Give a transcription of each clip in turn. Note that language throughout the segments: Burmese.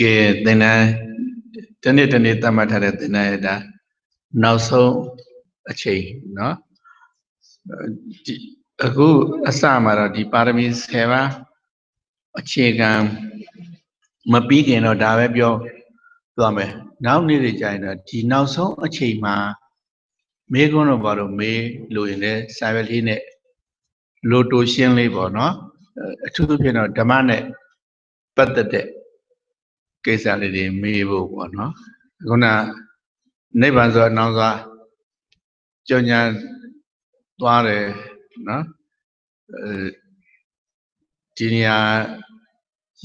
ကဲသင်္นานတနေ့တနေ့သတ်မှတ်ထားတဲ့သင်္นานရတာနောက်ဆုံးအချိန်เนาะဒီအခုအစမှာတော့ဒီပါရမီ7ပါးအခြေခံမပြီးခင်တော့ဒါပဲပြောသွားမယ်နောက်နေ့တွေကြာရင်တော့ဒီနောက်ဆုံးအချိန်မှာမေးခွန်းတော့ဘာလို့မေးလို့ရင်လည်းစာရွက်လေးနဲ့လိုတိုရှင်းလေးပေါ့နော်အထူးသဖြင့်တော့ဓမ္မနဲ့ပတ်သက်တဲ့ ကိစ္စလေးတွေမေးဖို့ပေါ့နော်ခုနနိဗ္ဗာန်ဆိုအနောင်စွာကြောညာသွားတယ်နော်အဲဒီနေရာ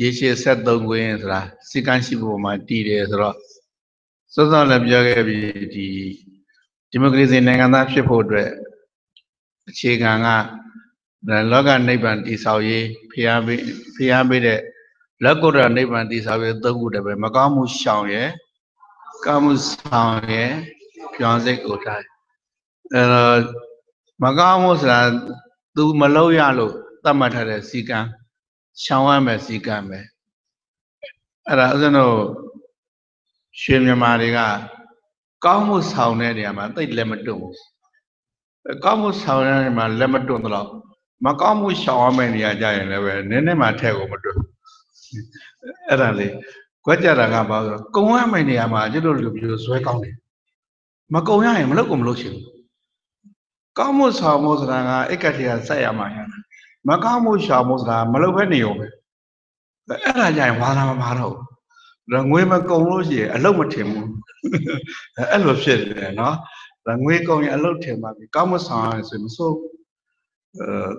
ရေရှည်73ခွင်းဆိုတာစိကန်းရှိဖို့မှာတည်တယ်ဆိုတော့စောစောလည်းပြောခဲ့ပြီဒီဒီမိုကရေစီနိုင်ငံသားဖြစ်ဖို့အတွက်အခြေခံကလောကနိဗ္ဗာန်တည်ဆောက်ရေးဖျားပေးဖျားပေးတဲ့ လက်ကုတ္တရနိဗ္ဗာန်တည်ဆောက်ရေးသုံးခုတည်းပဲမကောင်းမှုရှောင်ရဲ့ကောင်းမှုဆောင်ရဲ့ပြောင်းစိတ်ကိုထားအဲတော့မကောင်းမှုဆိုတာ तू မလုပ်ရလို့သတ်မှတ်ထားတဲ့စီကံရှောင်ရမယ်စီကံပဲအဲ့ဒါဥစဉ်တို့ရွှေမြမာတွေကကောင်းမှုဆောင်တဲ့နေရာမှာသိလက်မတွန့်ဘူးကောင်းမှုဆောင်တဲ့နေရာမှာလက်မတွန့်တော့မကောင်းမှုရှောင်ရမယ့်နေရာကြရင်လည်းပဲနည်းနည်းမှထဲကိုမတွန့် အဲ့ဒါလေးကြွက်ကြတာကဘာလို့ကုံရမယ့်နေရာမှာကျွတ်တို့လူမျိုးဇွဲကောင်းတယ်မကုံရရင်မလုပ်ကိုမလုပ်ချင်ဘူးကောင်းမှုဆောင်မှုဆိုတာကအိတ်ကတိကဆက်ရမှာရတာမကောင်းမှုရှောင်မှုဆိုတာမလုပ်ဘဲနေုံပဲအဲ့ဒါကြရင်ဝါလာမပါတော့ဘူးငွေမကုံလို့ရှိရင်အလုပ်မထင်ဘူးအဲ့လိုဖြစ်တယ်နော်ငွေကုံရင်အလုပ်ထင်ပါပြီကောင်းမှုဆောင်ရဆိုမစိုးအဲ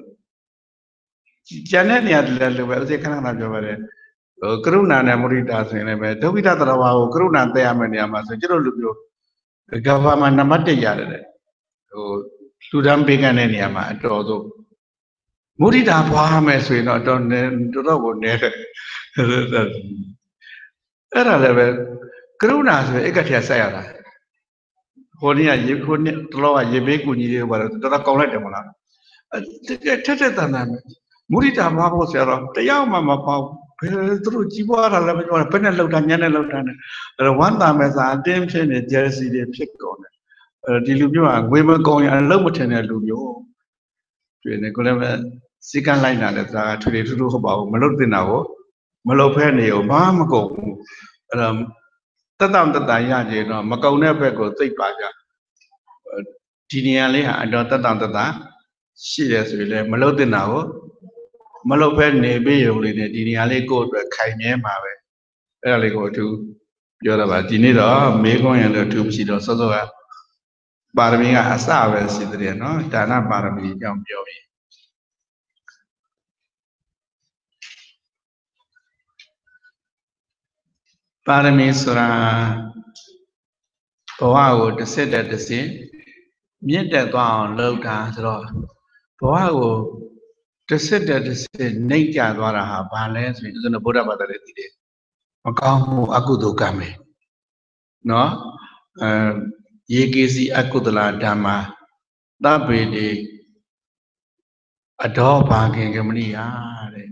ကျန်တဲ့နေရာတွေလည်းလိုပဲဥစ္စာခဏခဏပြောပါတယ်ဟို ကရုဏာနဲ့မုရိတာဆိုရင်လည်းပဲဒုက္ခိတတရဝါကိုကရုဏာတက်ရမယ့်နေရာမှာဆိုကျတို့လူမျိုးကဘာမှနံပါတ်1ရတယ်တဲ့ဟိုလူတန်းပေးကမ်းတဲ့နေရာမှာအတော်ဆုံးမုဒိတာပွားမယ်ဆိုရင်တော့တော်တော်တော်ကိုနဲတယ်အဲ့ဒါလည်းပဲကရုဏာဆိုရင်အကထရဆက်ရတာဟိုနေ့ကရေခိုးနေ့တလောကရေဘေးကူညီတွေဘာလို့တော်တော်ကောင်းလိုက်တယ်မလားထက်ထက်တန်တန်မုဒိတာပွားဖို့ဆိုတော့တယောက်မှမပေါ့ဘ ယ်သူတို့ကြီးပွားတာလည်းမပြောဘယ်နဲ့လောက်တာညနဲ့လောက်တာနဲ့အဲ့တော့ဝမ်းသာမဲ့စာအတင်းဖြစ်နေဂျယ်စီတွေဖြစ်ကုန်တယ်အဲဒီလူမျိုးကငွေမကုန်ရင်အလုံးမထင်တဲ့လူမျိုးတွေ့နေကိုလည်းပဲစိတ်ကလိုက်တာလည်းဒါကထွေထွေထူးထူးဟုတ်ပါဘူးမလုတ်တင်တာကိုမလုတ်ဖဲနေရောဘာမကုန်ဘူးအဲ့တော့တတတတရကြရင်တော့မကုန်တဲ့ဘက်ကိုသိပ်ပါကြဒီနေရာလေးဟာအတော်တတတတရှိတယ်ဆိုရင်လည်းမလုတ်တင်တာကို မလုတ်ဖဲနေပြီးရုံလေးနဲ့ဒီနေရာလေးကိုယ့်အတွက်ခိုင်မြဲမှာပဲအဲ့ဒါလေးကိုအထူးပြောတော့ပါဒီနေ့တော့မေးခွန်းရလို့အထူးမရှိတော့စောစောကပါရမီကအစပဲရှိတဲ့နော်ဒါနပါရမီအကြောင်းပြောပြီးပါရမီဆိုတာဘဝကိုတစ်စစ်တဲ့တစ်စစ်မြင့်တက်သွားအောင်လုပ်တာဆိုတော့ဘဝကို တစ်စစ်တဲ့တစ်စစ်နှိမ့်ကြသွားတာဟာဘာလဲဆိုရင်ဥစ္စာဘုရားဘာသာလည်းသိတယ်မကောင်းမှုအကုသိုလ်ကံပဲနော်အဲယေကေစီအကုသလဓမ္မာသဗ္ဗေတိအတော်ဘာခင်ကမဏိယာတဲ့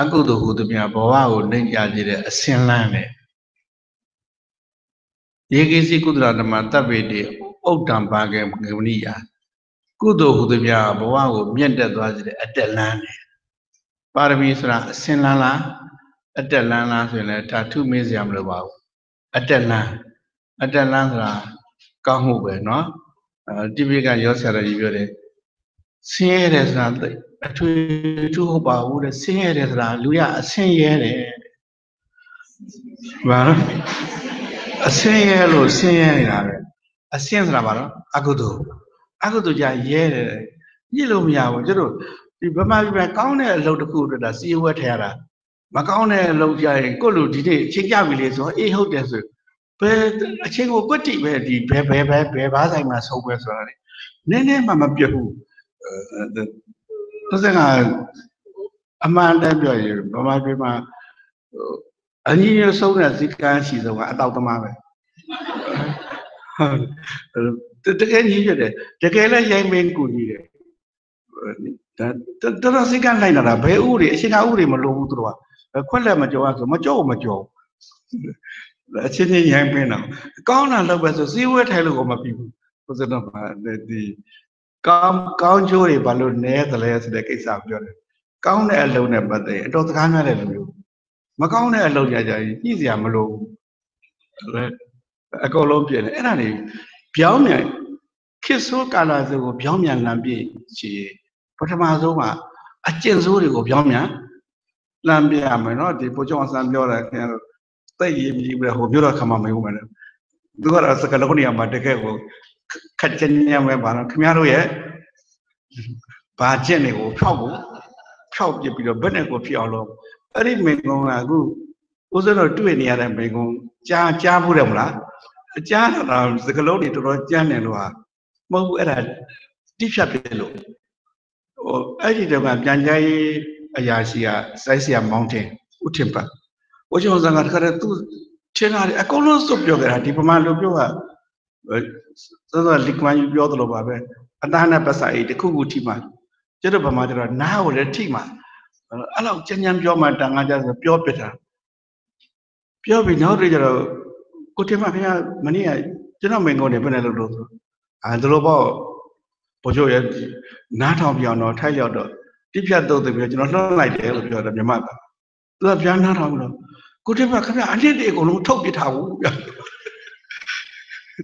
အကုသိုလ်ဟုသမျှဘဝကိုနှိမ်ကြကြတဲ့အစင်လန်းတဲ့ယေကိစီကုသလဓမ္မတပ္ပေတိဥဒ္ဒံဘာကေငမဏိယာ ကုသိုလ်ဟုသမျှဘဝကိုမြင့်တက်သွားစေတဲ့အတက်လန်းနဲ့ပါရမီဆိုတာအစင်လန်းလားအတက်လန်းလားဆိုရင်လည်းဒါထုမေးစရာမလိုပါဘူးအတက်လန်းအတက်လန်းဆိုတာကောင်းမှုပဲเนาะတိပိကရောဆရာကြီးပြောတယ်ဆင်းရဲတယ်ဆိုတာအထွေထူးဟုတ်ပါဘူးတဲ့ဆင်းရဲတယ်ဆိုတာလူရအဆင်းရဲတယ်ဘာလို့အဆင်းရဲလို့ဆင်းရဲနေတာပဲအဆင်းဆိုတာဘာလို့အကုသိုလ် အကုသိုလ်ကြရဲတယ်ညစ်လို့မရဘူးကျတို့ဒီဗမာပြည်မှာကောင်းတဲ့အလုပ်တစ်ခုအတွက်ဒါစီးဝဲထရတာမကောင်းတဲ့အလုပ်ကြရင်ကိုယ့်လူဒီနေ့ချိန်ကြပြီလေဆိုအေးဟုတ်တယ်ဆိုဘယ်အချိန်ကိုကွက်တိပဲဒီဘယ်ဘယ်ဘယ်ဘယ်ဘားဆိုင်မှာဆုံးပဲဆိုတာလေနည်းနည်းမှမပြတ်ဘူးအဲဒါကအမှန်တမ်းပြောရင်ဗမာပြည်မှာအညီရဆုံးတဲ့ဇိကန်းရှိဆုံးကအတောက်သမားပဲတ ကယ်ကြီးရတယ်တကယ်လည်းရိုင်းမင်းကူညီတယ်ဒါတော်တော်စိတ်ကလိုက်လာတာဘယ်ဥတွေအရှင်ကဥတွေမလိုဘူးသူတို့ကခွက်လက်မကြောဆိုမကြောမကြောအချင်းချင်းရိုင်းပင်းတော့ကောင်းတာလုပ်ပဲဆိုစီးဝဲထိုင်လို့ကိုမပြီးဘူးဘုဇတော့ဒီကောင်းကောင်းကျိုးတွေဘာလို့နဲသလဲဆိုတဲ့ကိစ္စပြောတယ်ကောင်းတဲ့အလုပ်နဲ့ပတ်သက်အတော်စကားများတဲ့လူမျိုးမကောင်းတဲ့အလုပ်ကြကြရင်ညှိစရာမလိုဘူးအကုန်လုံးပြည့်တယ်အဲ့ဒါနေ ပြောင်းမြန်ခေဆိုးကာလဆိုကိုပြောင်းမြန်လမ်းပြည့်ချီပထမဆုံးကအကျင့်ဆိုးတွေကိုပြောင်းမြန်လမ်းပြရမယ်နော်ဒီပိုးကျောင်းအစံပြောတယ်ခင်ဗျားတို့သိရမြည်ပြီးဟိုပြောတော့ခမမယုံမယ်သူကတော့စကလုံးနေရာမှာတကယ်ကိုခက်ချင်ညံပဲပါတော့ခင်ဗျားတို့ရဲ့ဘာကျင့်တွေကိုဖြောက်ဖို့ဖြောက်ပြပြီးတော့ဘယ်နဲ့ကိုဖြစ်အောင်လို့အဲ့ဒီမိန်ကုန်းကအခုဦးဇင်းတို့တွေ့နေရတဲ့မိန်ကုန်းကြားကြားဖို့တယ်မလား အကြားတော့စကလုံးတွေတော်တော်ကြမ်းတယ်လို့ဟာမဟုတ်ဘူးအဲ့ဒါတိဖြတ်ပြလို့ဟိုအဲ့ဒီတော့ကပြန်ကြားရေးအရာရှိကစိုက်ဆရာမောင်းတင်ဥထင်ပါဝချုံစံကတခါတည်းသူထင်တာအကုန်လုံးစုပ်ပြောကြတာဒီပမာလိုပြောကစောစောလီကမန်ယူပြောသလိုပါပဲအသားနဲ့ပတ်စာအိတ်တစ်ခုခုထိမှကျတော့ဗမာကျတော့နားကိုလည်းထိမှအဲ့လောက်ကြံ့ကြံ့ပြောမှတန်ခါကြဆိုပြောပြတာပြောပြီးနောက်တည်းကျတော့ ကိုတင်မခင်ဗျာမနေ့ကကျွန်တော်မင်္ဂုံနေဘယ်နဲ့လို့လို့ဆိုအဲဒါလိုပေါ့ဘိုးချုပ်ရဲ့နားထောင်ပြောင်းတော့ထိုက်လျောက်တော့တိဖြတ်တော့တယ်ပြီးကျွန်တော်လှုပ်လိုက်တယ်လို့ပြောတယ်မြမကသူကပြန်နားထောင်လို့ကိုတင်မခင်ဗျာအနစ်တွေအကုန်လုံးထုတ်ပစ်ထားဘူးဗျ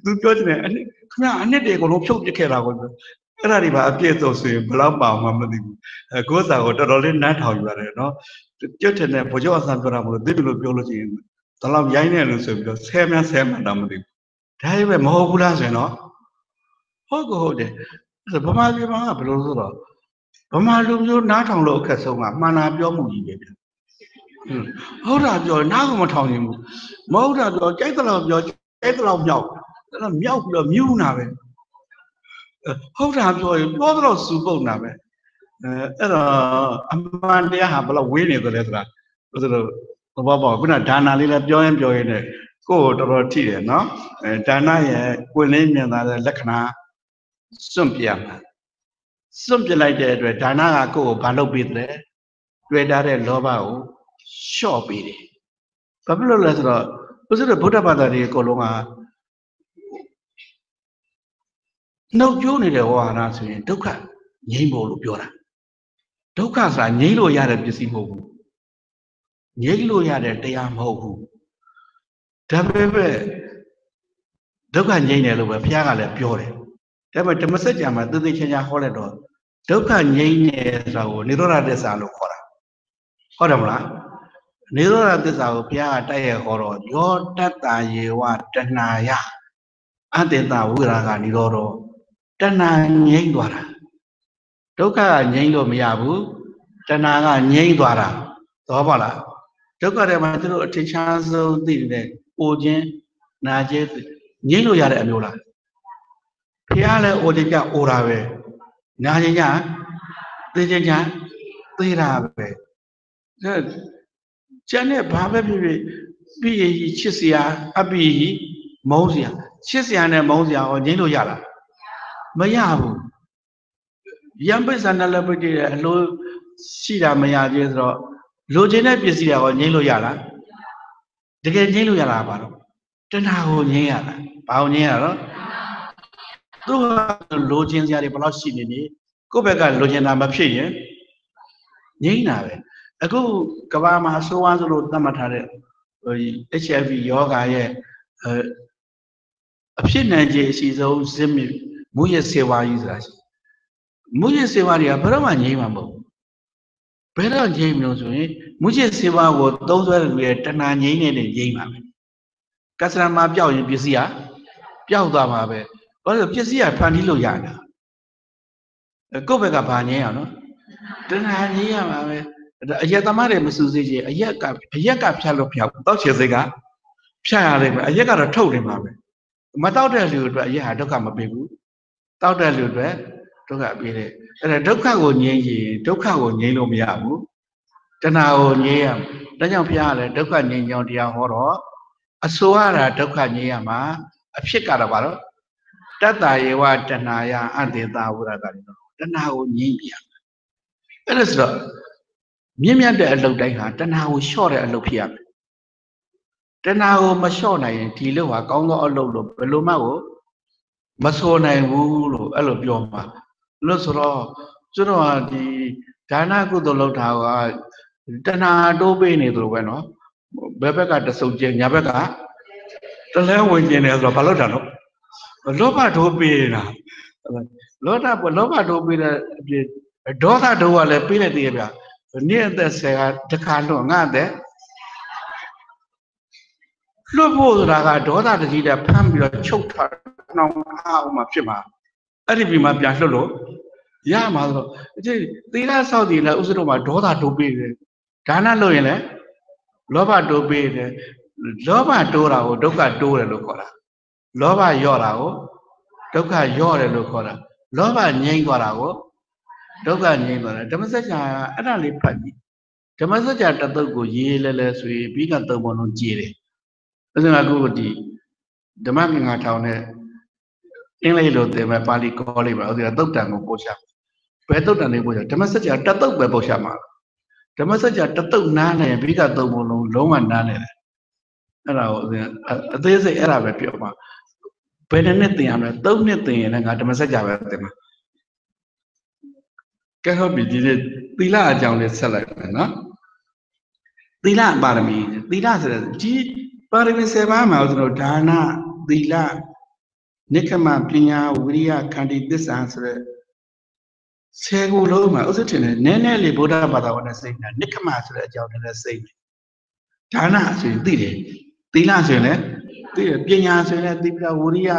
သူပြောချင်တယ်အနစ်ခင်ဗျာအနစ်တွေအကုန်လုံးဖြုတ်ပစ်ခဲ့တာကိုအဲ့ဒါတွေပါအပြည့်စုံဆိုရင်ဘယ်တော့မှမမသိဘူးအဲကိုယ်စာကိုတော်တော်လေးနားထောင်ယူရတယ်နော်ကြွတ်တဲ့ဘိုးချုပ်အဆန်ပြောတာမလို့သိတယ်လို့ပြောလို့ရှိရင် ဒါတော့ရိုင်းနေလို့ဆိုပြီးတော့ဆဲများဆဲမှတော့မသိဘူးဒါပေမဲ့မဟုတ်ဘူးလားဆိုရင်တော့ဟုတ်ကဟုတ်တယ်ဗမာပြည်မှာကဘယ်လိုဆိုတော့ဗမာလူမျိုးနားထောင်လို့အခက်ဆုံးကမှန်တာပြောမှုကြီးပဲဗျဟုတ်တာပြောနားကမထောင်နိုင်ဘူးမဟုတ်တာပြောကြိုက်တဲ့လောက်ပြောကြိုက်တဲ့လောက်မြောက်အဲ့တော့မြောက်ပြီးတော့မြူးနာပဲဟုတ်တာပြောရင်ပြောတော့စူပုတ်နာပဲအဲအဲ့တော့အမှန်တရားဟာဘယ်လောက်ဝေးနေသလဲဆိုတာဆိုတော့ သဘောပေါက်ခုနဒါနာလေးလည်းပြောရင်ပြောရင်လည်းကိုယ်တော်တော်ထိတယ်နော်အဲဒါနရဲ့ကိုယ်လေးမြင်လာတဲ့လက္ခဏာစွန့်ပြရမှာစွန့်ပြလိုက်တဲ့အတွက်ဒါနကကိုယ့်ကိုဘာလုပ်ပေးတယ်တွေ့တာတဲ့လောဘကိုလျှော့ပေးတယ်ဘာဖြစ်လို့လဲဆိုတော့ဥစ္စရဗုဒ္ဓဘာသာတွေအကုန်လုံးကနှုတ်ကြိုးနေတဲ့ဝါဒဆိုရင်ဒုက္ခငြိမ်းဖို့လို့ပြောတာဒုက္ခဆိုတာငြိမ်းလို့ရတဲ့ပစ္စည်းမဟုတ်ဘူး ငြိမ့်လို့ရတဲ့တရားမဟုတ်ဘူးဒါပေမဲ့ဒုက္ခငြိမ့်တယ်လို့ပဲဘုရားကလည်းပြောတယ်ဒါပေမဲ့ဓမ္မစကြာမှာသေသေးချာချာဟောလိုက်တော့ဒုက္ခငြိမ့်နေဆိုတာကိုနိရောဓသစ္စာလို့ခေါ်တာဟုတ်တယ်မလားနိရောဓသစ္စာကိုဘုရားကတိုက်ရဟောတော့ယောတတ္တယေဝတဏှာယအတ္တတဝိရာကနိရောဓတဏှာငြိမ့်သွားတာဒုက္ခကငြိမ့်လို့မရဘူးတဏှာကငြိမ့်သွားတာသဘောပေါက်လား ဒုက္ခတွေမှာသူတို့အထင်ရှားဆုံးသိတဲ့အိုခြင်းနာခြင်းငြိမ်းလို့ရတဲ့အမျိုးလားဖះလည်းအိုခြင်းကြအိုတာပဲနာခြင်းကြသိခြင်းကြသိတာပဲဒါကျန်တဲ့ဘာပဲဖြစ်ဖြစ်ပြီးရင်ချစ်စရာအပိမုန်းစရာချစ်စရာနဲ့မုန်းစရာဟောငြိမ်းလို့ရလားမရဘူးယံပိဿနလပိတိရဲ့အလိုရှိတာမရသေးဆိုတော့ လိုချင်တဲ့ပစ္စည်းတွေကငြိမ်းလို့ရလားတကယ်ငြိမ်းလို့ရလားပါတော့တဏှာကိုငြိမ်းရတာဘာကိုငြိမ်းရတော့သူကလိုချင်စရာတွေဘယ်လောက်ရှိနေနေကိုယ့်ဘက်ကလိုချင်တာမဖြစ်ရင်ငြိမ်းတာပဲအခုကဘာမှာအဆိုးဝါးဆိုလို့သတ်မှတ်ထားတဲ့ဟို HIV ယောဂါရဲ့အဖြစ်နိုင်ခြေအရှိဆုံးဇစ်မြမူရစေဝါကြီးဆိုတာရှိမူရစေဝါတွေကဘယ်တော့မှငြိမ်းမှာမဟုတ် ဘယ်တော့ငြိမ်းမလို့ဆိုရင်မူရစေဝါကိုသုံးစွဲတဲ့လူရဲ့တဏှာငြိမ်းနေတဲ့ငြိမ်းပါပဲကစ္စရမပြောက်ရင်ပစ္စည်းကပျောက်သွားမှာပဲဘာလို့ပစ္စည်းကဖန်တီးလို့ရတာကိုယ့်ဘက်ကဘာငြိမ်းအောင်နော်တဏှာငြိမ်းရမှာပဲအရက်သမားတွေမစူးစေးချင်အရက်ကအရက်ကဖြတ်လို့ဖြတ်တောက်ချေစိတ်ကဖြတ်ရလိမ့်မယ်အရက်ကတော့ထုတ်နေမှာပဲမတောက်တဲ့လူအတွက်အရက်ဟာဒုက္ခမပေးဘူးတောက်တဲ့လူအတွက် ဒုက္ခပေးတယ်အဲ့ဒါဒုက္ခကိုငြိမ်းရင်ဒုက္ခကိုငြိမ်းလို့မရဘူးတဏှာကိုငြိမ်းရဒါကြောင့်ဘုရားကလည်းဒုက္ခငြိမ်းကြောင်းတရားဟောတော့အဆိုရတာဒုက္ခငြိမ်းရမှာအဖြစ်ကတော့ဘာလို့တတ္တယေဝတဏှာယအတ္တေတာဝရကလည်းတော့တဏှာကိုငြိမ်းပြအဲ့ဒါဆိုတော့မြင့်မြတ်တဲ့အလုပ်တိုင်းဟာတဏှာကိုလျှော့တဲ့အလုပ်ဖြစ်ရမယ်တဏှာကိုမလျှော့နိုင်ရင်ဒီလို့ဟာကောင်းသောအလုပ်လို့ဘယ်လိုမှကိုမဆိုနိုင်ဘူးလို့အဲ့လိုပြောမှာ လို့ဆိုတော့ကျွန်တော်ကဒီဒါနကုသိုလ်လုပ်တာကတဏှာတိုးပေးနေသလိုပဲနော်ဘယ်ဘက်ကတဆုပ်ကျညာဘက်ကတလဲဝင်ကျင်တယ်ဆိုတော့ဘာလို့တာနော်လောဘတိုးပေးနေတာလောဘလောဘတိုးပေးတဲ့အပြင်ဒေါသတိုးကလည်းပေးလိုက်သေးရဲ့ဗျနေ့အသက်ဆယ်ကတခါတော့ငါအသက်လွတ်ဖို့ဆိုတာကဒေါသတကြီးတဲ့ဖမ်းပြီးတော့ချုပ်ထားနှောင်ထားအောင်မှဖြစ်မှာ အဲ့ဒီပြီးမှပြန်လွတ်လို့ရမှာဆိုတော့ဒီသီလဆောက်တည်လဲဥစ္စတို့မှာဒေါသတိုးပေးတယ်ဒါနလုပ်ရင်လည်းလောဘတိုးပေးတယ်လောဘတိုးတာကိုဒုက္ခတိုးတယ်လို့ခေါ်တာလောဘယော့တာကိုဒုက္ခယော့တယ်လို့ခေါ်တာလောဘငြိမ့်သွားတာကိုဒုက္ခငြိမ့်သွားတယ်ဓမ္မစကြာအဲ့ဒါလေးဖတ်ကြည့်ဓမ္မစကြာတသုတ်ကိုရေးလဲလဲဆိုရင်ပြီးကသုံးပုံလုံးကြည်တယ်ဥစဉ်ကခုဒီဓမ္မကင်္ဂါထောင်နဲ့ အင်္ဂလိပ်လိုသင်မဲ့ပါဠိကောလိပ်ပါဥစဉ်ကသုတ်တန်ကိုပို့ချဘယ်သုတ်တန်လေးပို့ချဓမ္မစကြာတသုတ်ပဲပို့ချမှာဓမ္မစကြာတသုတ်နားနေပြီးကသုံးပုံလုံးလုံးဝနားနေတယ်အဲ့ဒါကိုအသေးစိတ်အဲ့ဒါပဲပြောမှာဘယ်နှစ်သင်ရမလဲ၃နှစ်သင်ရင်လည်းငါဓမ္မစကြာပဲသင်မှာကဲဟုတ်ပြီဒီနေ့သီလအကြောင်းလေးဆက်လိုက်မယ်နော်သီလပါရမီသီလဆိုတဲ့ဒီပါရမီ7ပါးမှာကျွန်တော်ဒါနသီလ နိခမပညာဝိရိယခန္တီသစ္စာဆိုတဲ့ဆယ်ခုလုံးမှာဥစ္စာတင်တယ်နည်းနည်းလေးဗုဒ္ဓဘာသာဝင်တဲ့စိတ်နဲ့နိခမဆိုတဲ့အကြောင်းနဲ့စိတ်ဒါနဆိုရင်သိတယ်သီလဆိုရင်လည်းသိတယ်ပညာဆိုရင်လည်းသိပြီးသားဝိရိယ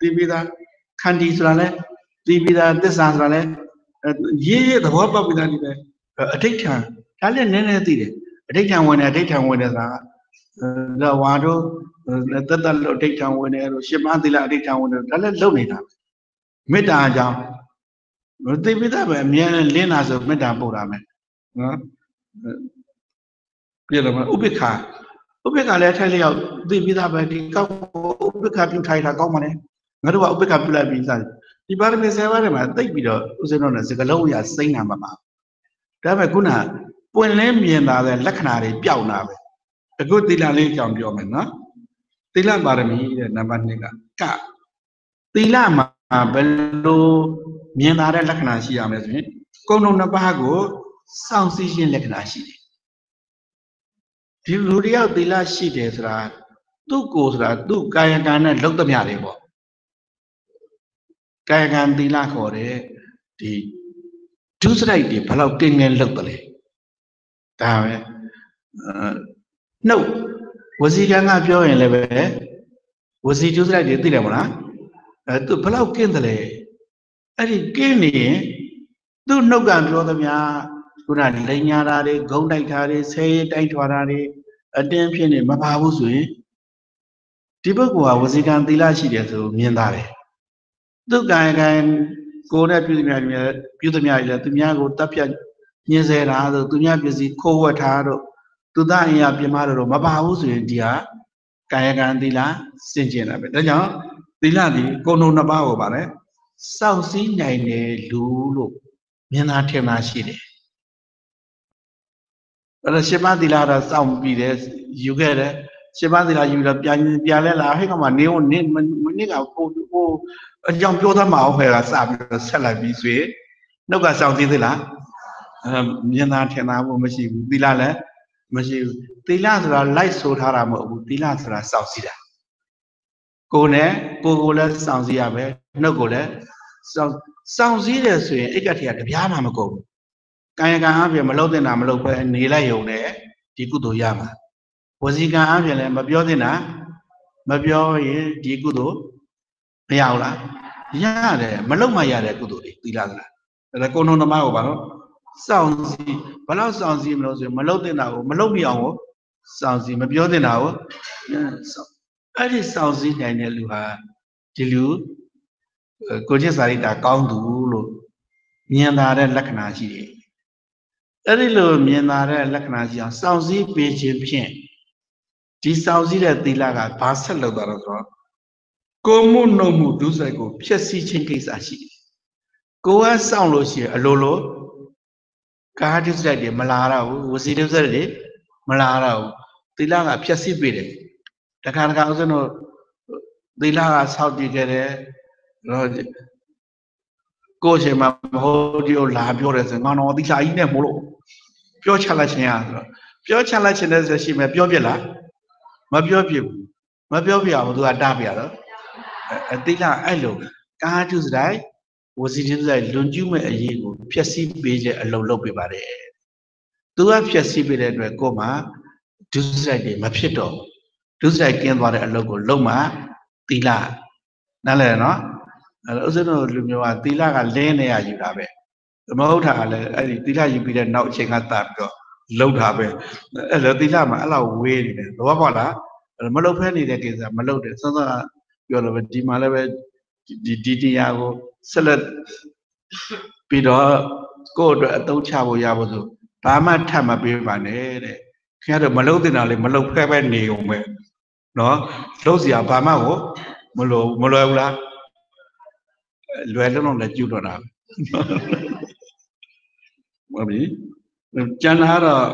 သိပြီးသားခန္တီဆိုတာလည်းသိပြီးသားသစ္စာဆိုတာလည်းရေးရေးသဘောပေါက်ပြီးသားဒီပဲအဋိဋ္ဌံဒါလည်းနည်းနည်းသိတယ်အဋိဋ္ဌံဝင်တယ်အဋိဋ္ဌံဝင်တယ်ဆိုတာကဝါတို့ တတ်တတ်လို့အဋိဋ္ဌံဝင်တယ်လို့ရှင်းမသီလအဋိဋ္ဌံဝင်တယ်ဒါလည်းလုံနေတာမေတ္တာအကြောင်းသိပြီးသားပဲအမြဲလင်းလာဆိုမေတ္တာပို့တာမယ်နော်ပြတယ်မဥပိ္ပခာဥပိ္ပခာလည်းထိုက်လျောက်သိပြီးသားပဲဒီကောက်ဥပိ္ပခာပြုထိုက်တာကောင်းပါလေငါတို့ကဥပိ္ပခာပြုလိုက်ပြီးစားဒီပါရမီ7ပါးထဲမှာတိတ်ပြီးတော့ဥစဉ်တော့လည်းစကလုံးရစိမ့်နာမှာပါဒါပေမဲ့ခုနပွင့်လင်းမြင်လာတဲ့လက္ခဏာတွေပျောက်လာပဲအခုသီလလေးကြောင်ပြောမယ်နော် သီလပါရမီတဲ့နံပါတ်2ကကသီလမှာဘယ်လိုမြင်လာတဲ့လက္ခဏာရှိရမလဲဆိုရင်ကုံလုံးနှစ်ပါးကိုစောင့်စည်းခြင်းလက္ခဏာရှိတယ်ဒီလူတယောက်သီလရှိတယ်ဆိုတာသူ့ကိုယ်ဆိုတာသူ့ကာယကံနဲ့လောက်သမျှတွေပေါ့ကာယကံသီလခေါ်တဲ့ဒီဒုစရိုက်တွေဘယ်လောက်ကင်းငယ်လောက်တယ်လဲဒါပဲနှုတ် ဝစီကံကပြောရင်လည်းပဲဝစီဒုစရိုက်တွေသိတယ်မလားအဲသူဘယ်လောက်ကင်းတယ်လဲအဲ့ဒီကင်းနေရင်သူ့နှုတ်ကပြောသမျှခုနလိန်ညာတာတွေဂုံတိုက်တာတွေဆဲရဲတိုက်ထွာတာတွေအတင်းဖြစ်နေမပါဘူးဆိုရင်ဒီပုဂ္ဂိုလ်ဟာဝစီကံသီလရှိတယ်ဆိုမြင်သားတယ်သူကံကံကိုယ်နဲ့ပြုသမျှပြုသမျှလည်းသူများကိုတပ်ဖြတ်ညှင်းဆဲတာဆိုသူများပစ္စည်းခိုးဝှက်တာတို့ သူသားအင်ရပြမတော့မပါဘူးဆိုရင်ဒီဟာကာယကံသီလစင်ကြင်တာပဲဒါကြောင့်သီလဒီကုံုံနှစ်ပါးကိုပါတယ်စောင့်စည်းနိုင်တယ်လူလို့မြင်သာထင်သာရှိတယ်အဲ့တော့ရှင်မသီလတော့စောင့်ပြီးတယ်ယူခဲ့တယ်ရှင်မသီလယူတော့ပြန်ပြန်လဲလာဟဲ့ကမှနေနေမနစ်ကကိုကိုအကြောင်းပြောသမှာဟုတ်ခဲကစပြီးတော့ဆက်လိုက်ပြီးဆိုရင်နှုတ်ကစောင့်သေးသလားအဲမြင်သာထင်သာဖို့မရှိဘူးသီလလည်း မရှိဘူးသီလဆိုတာလိုက်ဆိုထားတာမဟုတ်ဘူးသီလဆိုတာစောင့်စည်းတာကိုယ်နဲ့ကိုယ်ကိုလည်းစောင့်စည်းရမယ်နှုတ်ကိုလည်းစောင့်စောင့်စည်းတယ်ဆိုရင်အိတ်ကထေကတပြားမှမကုန်ဘူးကာယကံအပြင်မလုပ်တဲ့နာမလုပ်ပဲနေလိုက်ရုံနဲ့ဒီကုသိုလ်ရမှာဝစီကံအပြင်လည်းမပြောတဲ့နာမပြောရင်ဒီကုသိုလ်မရဘူးလားရတယ်မလုံမရတဲ့ကုသိုလ်တွေသီလသလားဒါကုံထုံသမားကိုပါတော့ စောင့်စီဘလောက်စောင့်စီမလို့ဆိုရင်မလုံတဲ့နာကိုမလုံမိအောင်ကိုစောင့်စီမပြောတဲ့နာကိုအဲ့ဒီစောင့်စီနိုင်တဲ့လူဟာဒီလူကိုကျစ်စာရိတာကောင်းသူလို့မြင်သာတဲ့လက္ခဏာရှိတယ်အဲ့ဒီလိုမြင်သာတဲ့လက္ခဏာရှိအောင်စောင့်စည်းပေးခြင်းဖြင့်ဒီစောင့်စည်းတဲ့သီလကဘာဆက်လုပ်တာလဲဆိုတော့ကိုမှုနှုတ်မှုဒုစရိုက်ကိုဖျက်ဆီးခြင်းကိစ္စရှိတယ်ကိုကစောင့်လို့ရှိရင်အလိုလို ကာဒုစရိုက်တွေမလာတော့ဘူးဝစီဒုစရိုက်တွေမလာတော့ဘူးသီလကဖျက်ဆီးပေးတယ်တခါတခါဦးဇင်းတို့သီလကဆောက်တည်ခဲ့တယ်တော့ကိုယ်ချိန်မှာမဟုတ်ဒီကိုလာပြောတယ်ဆိုငါတော့သီလကြီးနဲ့မို့လို့ပြောချလိုက်ခြင်းရဆိုတော့ပြောချလိုက်ခြင်းတဲ့ဆိုရှိမယ်ပြောပြလားမပြောပြဘူးမပြောပြအောင်သူကတားပြတော့အသီလအဲ့လိုကာထုစတိုင်း ဝစီတုစတိုင်းလွန်ကျူးမဲ့အရေးကိုဖျက်ဆီးပေးခြင်းအလုံးလုပ်ပေးပါတယ်သူကဖျက်ဆီးပေးတဲ့အတွက်ကိုယ်မှာဒုစရိုက်တွေမဖြစ်တော့ဒုစရိုက်ကင်းသွားတဲ့အလုပ်ကိုလုပ်မှသီလနားလည်နော်အဲ့ဥစ္စတို့လူမျိုးကသီလကလင်းနေရယူတာပဲမဟုတ်တာကလည်းအဲ့ဒီသီလယူပြီးတဲ့နောက်အချိန်ကတတ်ပြီးတော့လှုပ်တာပဲအဲ့လိုသီလမှာအဲ့လောက်ဝေးနေတယ်သဘောပေါက်လားမလှုပ်ဖဲနေတဲ့ကိစ္စမလှုပ်တယ်စောစောကပြောလို့ပဲဒီမှာလည်းပဲ ဒီဒီတရားကိုဆက်လက်ပြီးတော့ကိုယ့်အတွက်အသုံးချဖို့ရဖို့ဆိုဘာမှထပ်မပေးပါနဲ့တဲ့ခင်ဗျားတို့မလုံတင်တာလေမလုံဖဲပဲနေုံပဲနော်လုံစရာဘာမှကိုမလိုမလွယ်ဘူးလားလွယ်လုံးလုံးလည်းကျူတော့တာဟုတ်ပြီကျန်တာတော့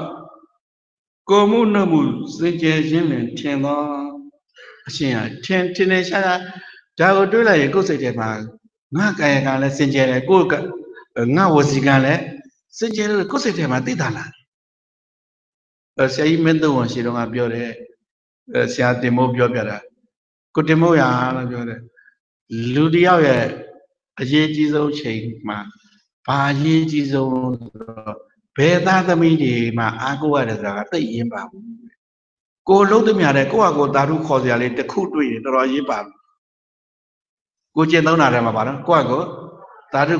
ကိုမှုနှုတ်မှုစင်ကြယ်ခြင်းပင်ထင်သောအရှင်ဟာထင်ထင်နေရှားရှား ဒါကိုတွေးလိုက်ရင်ကိုယ်စိတ်ထဲမှာငါကာယကံလည်းစင်ကြယ်တယ်ကိုယ်ငါဝစီကံလည်းစင်ကြယ်တယ်ကိုယ်စိတ်ထဲမှာသိတာလားဆရာကြီးမင်းသုံးဝန်ရှိတော့ကပြောတယ်ဆရာတင်မိုးပြောပြတာကိုတင်မိုးရလို့ပြောတယ်လူတယောက်ရဲ့အရေးကြီးဆုံးချိန်မှာဘာအရေးကြီးဆုံးဆိုတော့ဘယ်သားသမီးတွေမှာအားကိုးရတယ်ဆိုတာကသိရင်ပါဘူးကိုလုံးသမျှတဲ့ကိုယ့်ဟာကိုယ်သာဓုခေါ်စရာလေးတစ်ခုတွေ့ရင်တော်တော်ရေးပါဘူး ကိုကျင့်သုံးတာထဲမှာပါတော့ကိုယ့်ဟာကိုယ်သာဓု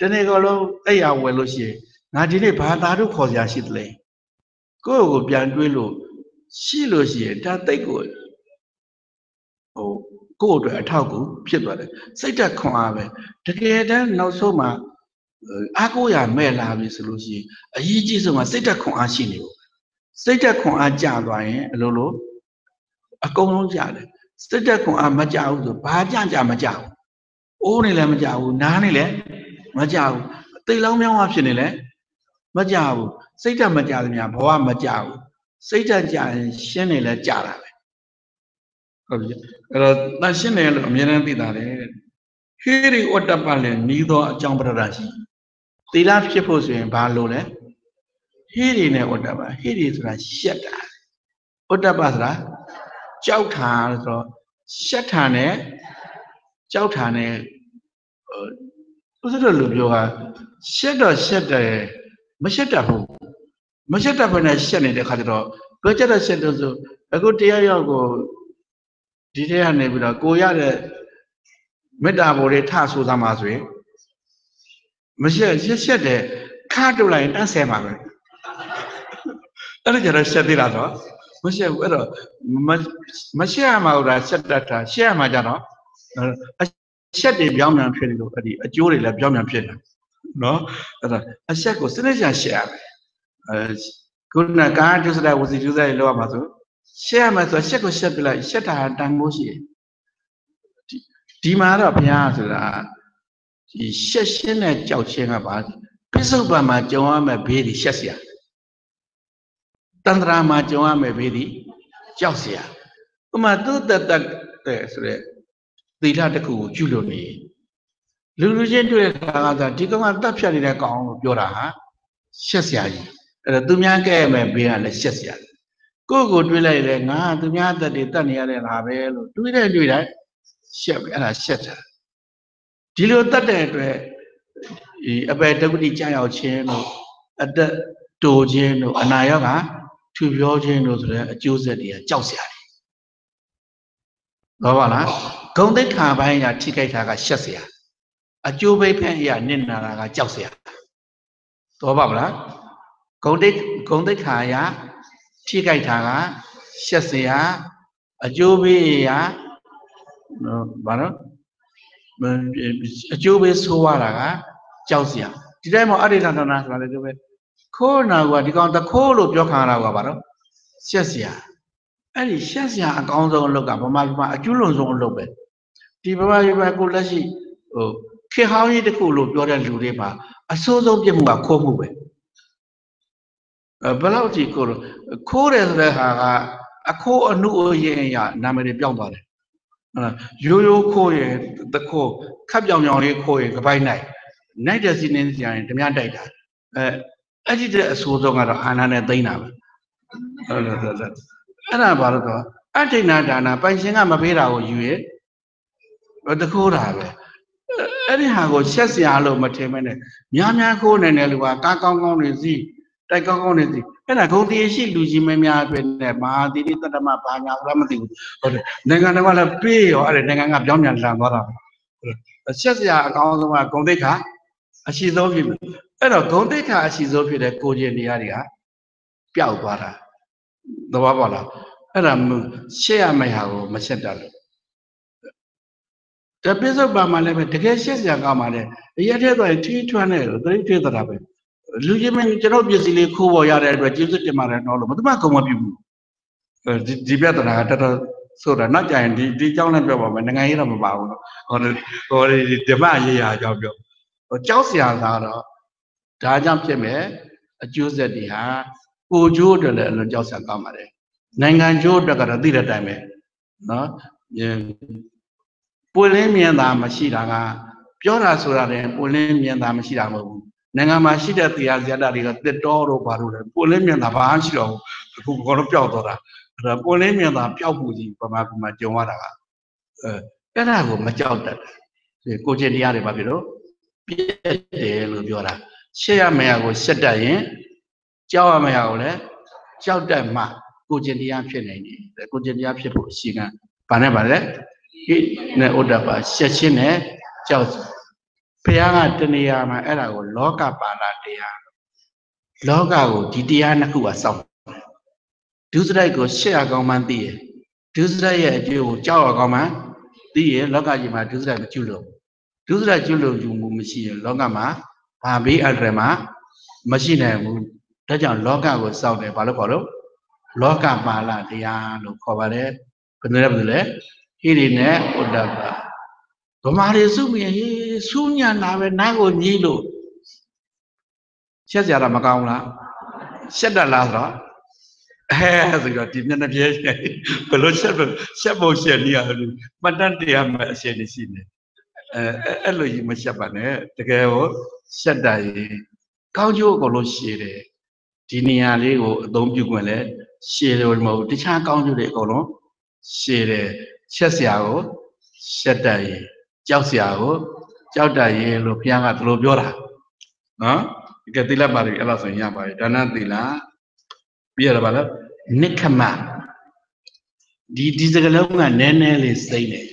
တနေ့ကလုံးအဲ့ရဝယ်လို့ရှိရင်ငါဒီနေ့ဘာသာဓုခေါ်စရာရှိသလဲကိုယ့်ကိုပြန်တွေးလို့ရှိလို့ရှိရင်ဒါတိတ်ကိုဟိုကိုယ့်အတွက်အထောက်ကူဖြစ်သွားတယ်စိတ်တက်ခွန်အားပဲတကယ်တမ်းနောက်ဆုံးမှာအားကိုးရမဲ့လာပြီဆိုလို့ရှိရင်အရေးကြီးဆုံးကစိတ်တက်ခွန်အားရှိနေဖို့စိတ်တက်ခွန်အားကျသွားရင်အလိုလိုအကုန်လုံးကျတယ် စိတ်တက်ခွန်အားမကျဘူးဆိုဘာကြကြမကျဘူးအိုးနေလည်းမကျဘူးနားနေလည်းမကျဘူးသိလောင်းမြောင်းအားဖြစ်နေလည်းမကြဘူးစိတ်ဓာတ်မကြသမျှဘဝမကြဘူးစိတ်ဓာတ်ကြရင်ရှင်းနေလဲကြတာပဲဟုတ်ပြီအဲ့တော့တန်ရှင်းတယ်လို့အမြဲတမ်းသိတာလေဟေရိဝတ္တပလည်းနီးသောအကြောင်းပရဒရှိသီလဖြစ်ဖို့ဆိုရင်ဘာလို့လဲဟေရိနဲ့ဝတ္တပဟေရိဆိုတာရှက်တာဝတ္တပဆိုတာ ကြောက်တာဆိုတော့ရှက်တာနဲ့ကြောက်တာနဲ့ဟိုဥစ္စာတို့လူပြောတာရှက်တော့ရှက်တယ်မရှက်တတ်ဘူးမရှက်တတ်ဘဲနဲ့ရှက်နေတဲ့ခါကျတော့ဘယ်ကြတဲ့ရှက်တော့ဆိုအခုတရားရောက်ကိုဒီထဲကနေပြီးတော့ကိုရတဲ့မေတ္တာဘောလေးထဆိုသမှာဆိုရင်မရှက်ရှက်ရှက်တဲ့ခါတုတ်လိုက်ရင်တန်းဆဲမှာပဲအဲ့ဒါကြတော့ရှက်သေးတာတော့ မရှိဘူးအဲ့တော့မရှက်ရမှာဟိုဒါဆက်တတ်တာရှက်ရမှာကြတော့အဆက်တွေပြောင်းပြန်ဖြစ်နေလို့အဲ့ဒီအကျိုးတွေလည်းပြောင်းပြန်ဖြစ်နေနော်အဲ့ဒါအဆက်ကိုစနစ်ချရှက်ရမယ်အဲခုနကာကျုစတဲ့ဝစီကျုစတဲ့လောက်ရမှာဆိုရှက်ရမှာဆိုရှက်ကိုရှက်ပြလိုက်ရှက်တာတန်ဖိုးရှိဒီဒီမှာတော့ဘုရားဆိုတာဒီရှက်ရှင်းတဲ့ကြောက်ရှင်းကပါပစ္စုပန်မှာကြုံရမယ့်ဘေးတွေရှက်စရာ တန္တရာမှာကြုံရမယ်ဘေးဒီကြောက်เสียဥမာသူတတတဲ့ဆိုတဲ့သီလတစ်ခုကိုကျุလို့နေလူလူချင်းတွေ့တဲ့ခါကသာဒီကောင်ကတတ်ဖြတ်နေတဲ့ကောင်လို့ပြောတာဟာရှက်စရာကြီးအဲ့တော့သူများကဲ့မယ်ဘေးကလည်းရှက်စရာကိုယ့်ကိုတွေးလိုက်လေငါသူများတက်တွေတတ်နေရတဲ့ငါပဲလို့တွေးတဲ့တွေးတိုင်းရှက်ပဲအဲ့ဒါရှက်တာဒီလိုတတ်တဲ့အတွက်ဒီအပေတက္ကတိကြောက်ရောက်ခြင်းတို့အသက်တိုခြင်းတို့အနာရောဂါ ထူပြောခြင်းလို့ဆိုတဲ့အကျိုးဆက်တွေကကြောက်စရာတွေဟုတ်ပါလားဂုံတိတ်ခါပိုင်းကထိခိုက်တာကရှက်စရာအကျိုးပိတ်ဖက်အရာနစ်နာတာကကြောက်စရာတော်ပါမလားဂုံတိတ်ဂုံတိတ်ခါရထိခိုက်တာကရှက်စရာအကျိုးပေးရဘာလို့အကျိုးပေးဆိုးရတာကကြောက်စရာဒီတိုင်းမှာအဋ္ဌိသန္တနာဆိုတာလည်းဒီလိုပဲ ခိုးနာကဒီကောင်တခိုးလို့ပြောခံရတာကဘာတော့ရှက်စရာအဲ့ဒီရှက်စရာအကောင်းဆုံးအလုပ်ကဗမာပြည်မှာအကျူးလွန်ဆုံးအလုပ်ပဲဒီဗမာပြည်မှာကိုလက်ရှိဟိုခေဟောင်းကြီးတစ်ခုလို့ပြောတဲ့လူတွေမှာအဆိုးဆုံးပြစ်မှုကခိုးမှုပဲဘယ်လောက်ထိခိုးလို့ခိုးတယ်ဆိုတဲ့ဟာကအခိုးအနုအယင်အရာနာမည်တွေပြောင်းသွားတယ်ဟုတ်ရိုးရိုးခိုးရင်တခိုးခပ်ပြောင်ပြောင်လေးခိုးရင်ကပိုက်နိုင်နိုင်တဲ့စီနင်းစီရင်ဓမြတိုက်တာအဲ အဲ့ဒီတဲ့အဆိုးဆုံးကတော့အာနာနဲ့သိမ့်တာပဲဟုတ်လားဟုတ်လားအဲ့ဒါဘာလို့တော့အဋ္ဌိနာဒါနာပိုင်ရှင်ကမပေးတာကိုယူရဲ့တခိုးတာပဲအဲ့ဒီဟာကိုချက်စရာလို့မထင်မဲနဲ့များများခိုးနေတယ်လူကကားကောင်းကောင်းနေစီတိုက်ကောင်းကောင်းနေစီအဲ့ဒါဂုံတည်ရှိလူကြီးမများအတွက်နဲ့မဟာသီရိတတမဘာညာဘာမသိဘူးဟုတ်တယ်နိုင်ငံတော်ကလည်းပေးရောအဲ့ဒါနိုင်ငံကပြောင်းပြန်လန်သွားတာချက်စရာအကောင်းဆုံးကဂုံတိတ်ခါအရှိဆုံးဖြစ်ပြီ အဲ့တော့ဂုံတိဋ္ဌာအရှိဆုံးဖြစ်တဲ့ကိုကျင်တရားတွေကပျောက်သွားတာသဘောပေါက်လားအဲ့ဒါရှေ့ရမယ့်ဟာကိုမရှင်းတတ်လို့တပိစုပါမှာလည်းပဲတကယ်ရှင်းစရာကောင်းပါလေအရက်ထဲသွားရင်ထီးထွန်းနေလို့သတိထွေးသတာပဲလူချင်းမင်းကျွန်တော်ပစ္စည်းလေးခိုးပေါ်ရတဲ့အတွက်ကျေးဇူးတင်ပါတယ်တော့လို့ဘာမှကုံမပြဘူးဒီဒီပြဿနာကတော်တော်ဆိုတာနောက်ကြရင်ဒီဒီအကြောင်းလည်းပြောပါမယ်နိုင်ငံရေးတော့မပါဘူးဟောဟောဒီဓမ္မရေးရာအကြောင်းပြောဟောကြောက်စရာသာတော့ ဒါကြောင့်ဖြစ်မဲ့အကျိုးဆက်တွေဟာကိုကျိုးအတွက်လည်းအလွန်ကြောက်စရာကောင်းပါတယ်နိုင်ငံကျိုးအတွက်ကတော့သိတဲ့အတိုင်းပဲနော်ပွင့်လင်းမြင်သာမရှိတာကပြောတာဆိုတာလည်းပွင့်လင်းမြင်သာမရှိတာမဟုတ်ဘူးနိုင်ငံမှာရှိတဲ့တရားဇာတာတွေကတစ်တော်တော့ဘာလို့လဲပွင့်လင်းမြင်သာဘာမှရှိတော့ဘူးအခုကတော့ပျောက်သွားတာအဲ့ဒါပွင့်လင်းမြင်သာပျောက်ဖို့ကြီးပမာပမာကြုံရတာကအဲအဲ့ဒါကိုမကြောက်တတ်တယ်ကိုကျင်တရားတွေဘာဖြစ်လို့ပြည့်တယ်လို့ပြောတာ ရှက်ရမရကိုရှက်တတ်ရင်ကြောက်ရမရကိုလည်းကြောက်တတ်မှကိုကျင်တရားဖြစ်နိုင်တယ်ကိုကျင်တရားဖြစ်ဖို့အရှိကဘာနဲ့ပါလဲဟိနဲ့ဥဒ္ဒပါရှက်ချင်းနဲ့ကြောက်ဘုရားကတဏှာမှာအဲ့ဒါကိုလောကပါဠတရားလောကကိုဒီတရားနှစ်ခုကစောင့်ဒုစရိုက်ကိုရှက်ရကောင်းမှန်းသိရဒုစရိုက်ရဲ့အကျိုးကိုကြောက်ရကောင်းမှန်းသိရလောကကြီးမှာဒုစရိုက်မကျွလို့ဒုစရိုက်ကျွလို့ယူမှုမရှိရင်လောကမှာ ဘာဘေးအန္တရာယ်မှာမရှိနိုင်ဘူးဒါကြောင့်လောကကိုစောင့်တယ်ဘာလို့ခေါ်လို့လောကပါဠတရားလို့ခေါ်ပါတယ်ဘယ်လိုလဲဘယ်လိုလဲဟိရိနဲ့ဥဒ္ဒပဗမာတွေစုမြင်ဟေးစူးညံတာပဲနားကိုညှိလို့ရှက်ကြတာမကောင်းလားရှက်တတ်လားဆိုတော့အဲဆိုတော့ဒီမျက်နှာပြဲဘယ်လိုရှက်ရှက်ဖို့ရှက်နေရလို့မှတ်တတ်တရားမှအရှင်ရှိနေ အဲအဲ့လိုကြီးမရှက်ပါနဲ့တကယ်ကိုရှက်တာရင်ကောင်းကျိုးအကုန်လုံးရှည်တယ်ဒီနေရာလေးကိုအသုံးပြုခွင့်လဲရှည်တယ်မဟုတ်တခြားကောင်းကျိုးတွေအကုန်လုံးရှည်တယ်ရှက်စရာကိုရှက်တတ်ရင်ကြောက်စရာကိုကြောက်တတ်ရင်လို့ဘုရားကဒီလိုပြောတာနော်ဒီကသီလပါဠိအဲ့လိုဆိုရင်ရပါတယ်ဒါနသီလပြရတာပါလားနိခမဒီဒီစကလုံးကနည်းနည်းလေးစိမ့်တယ်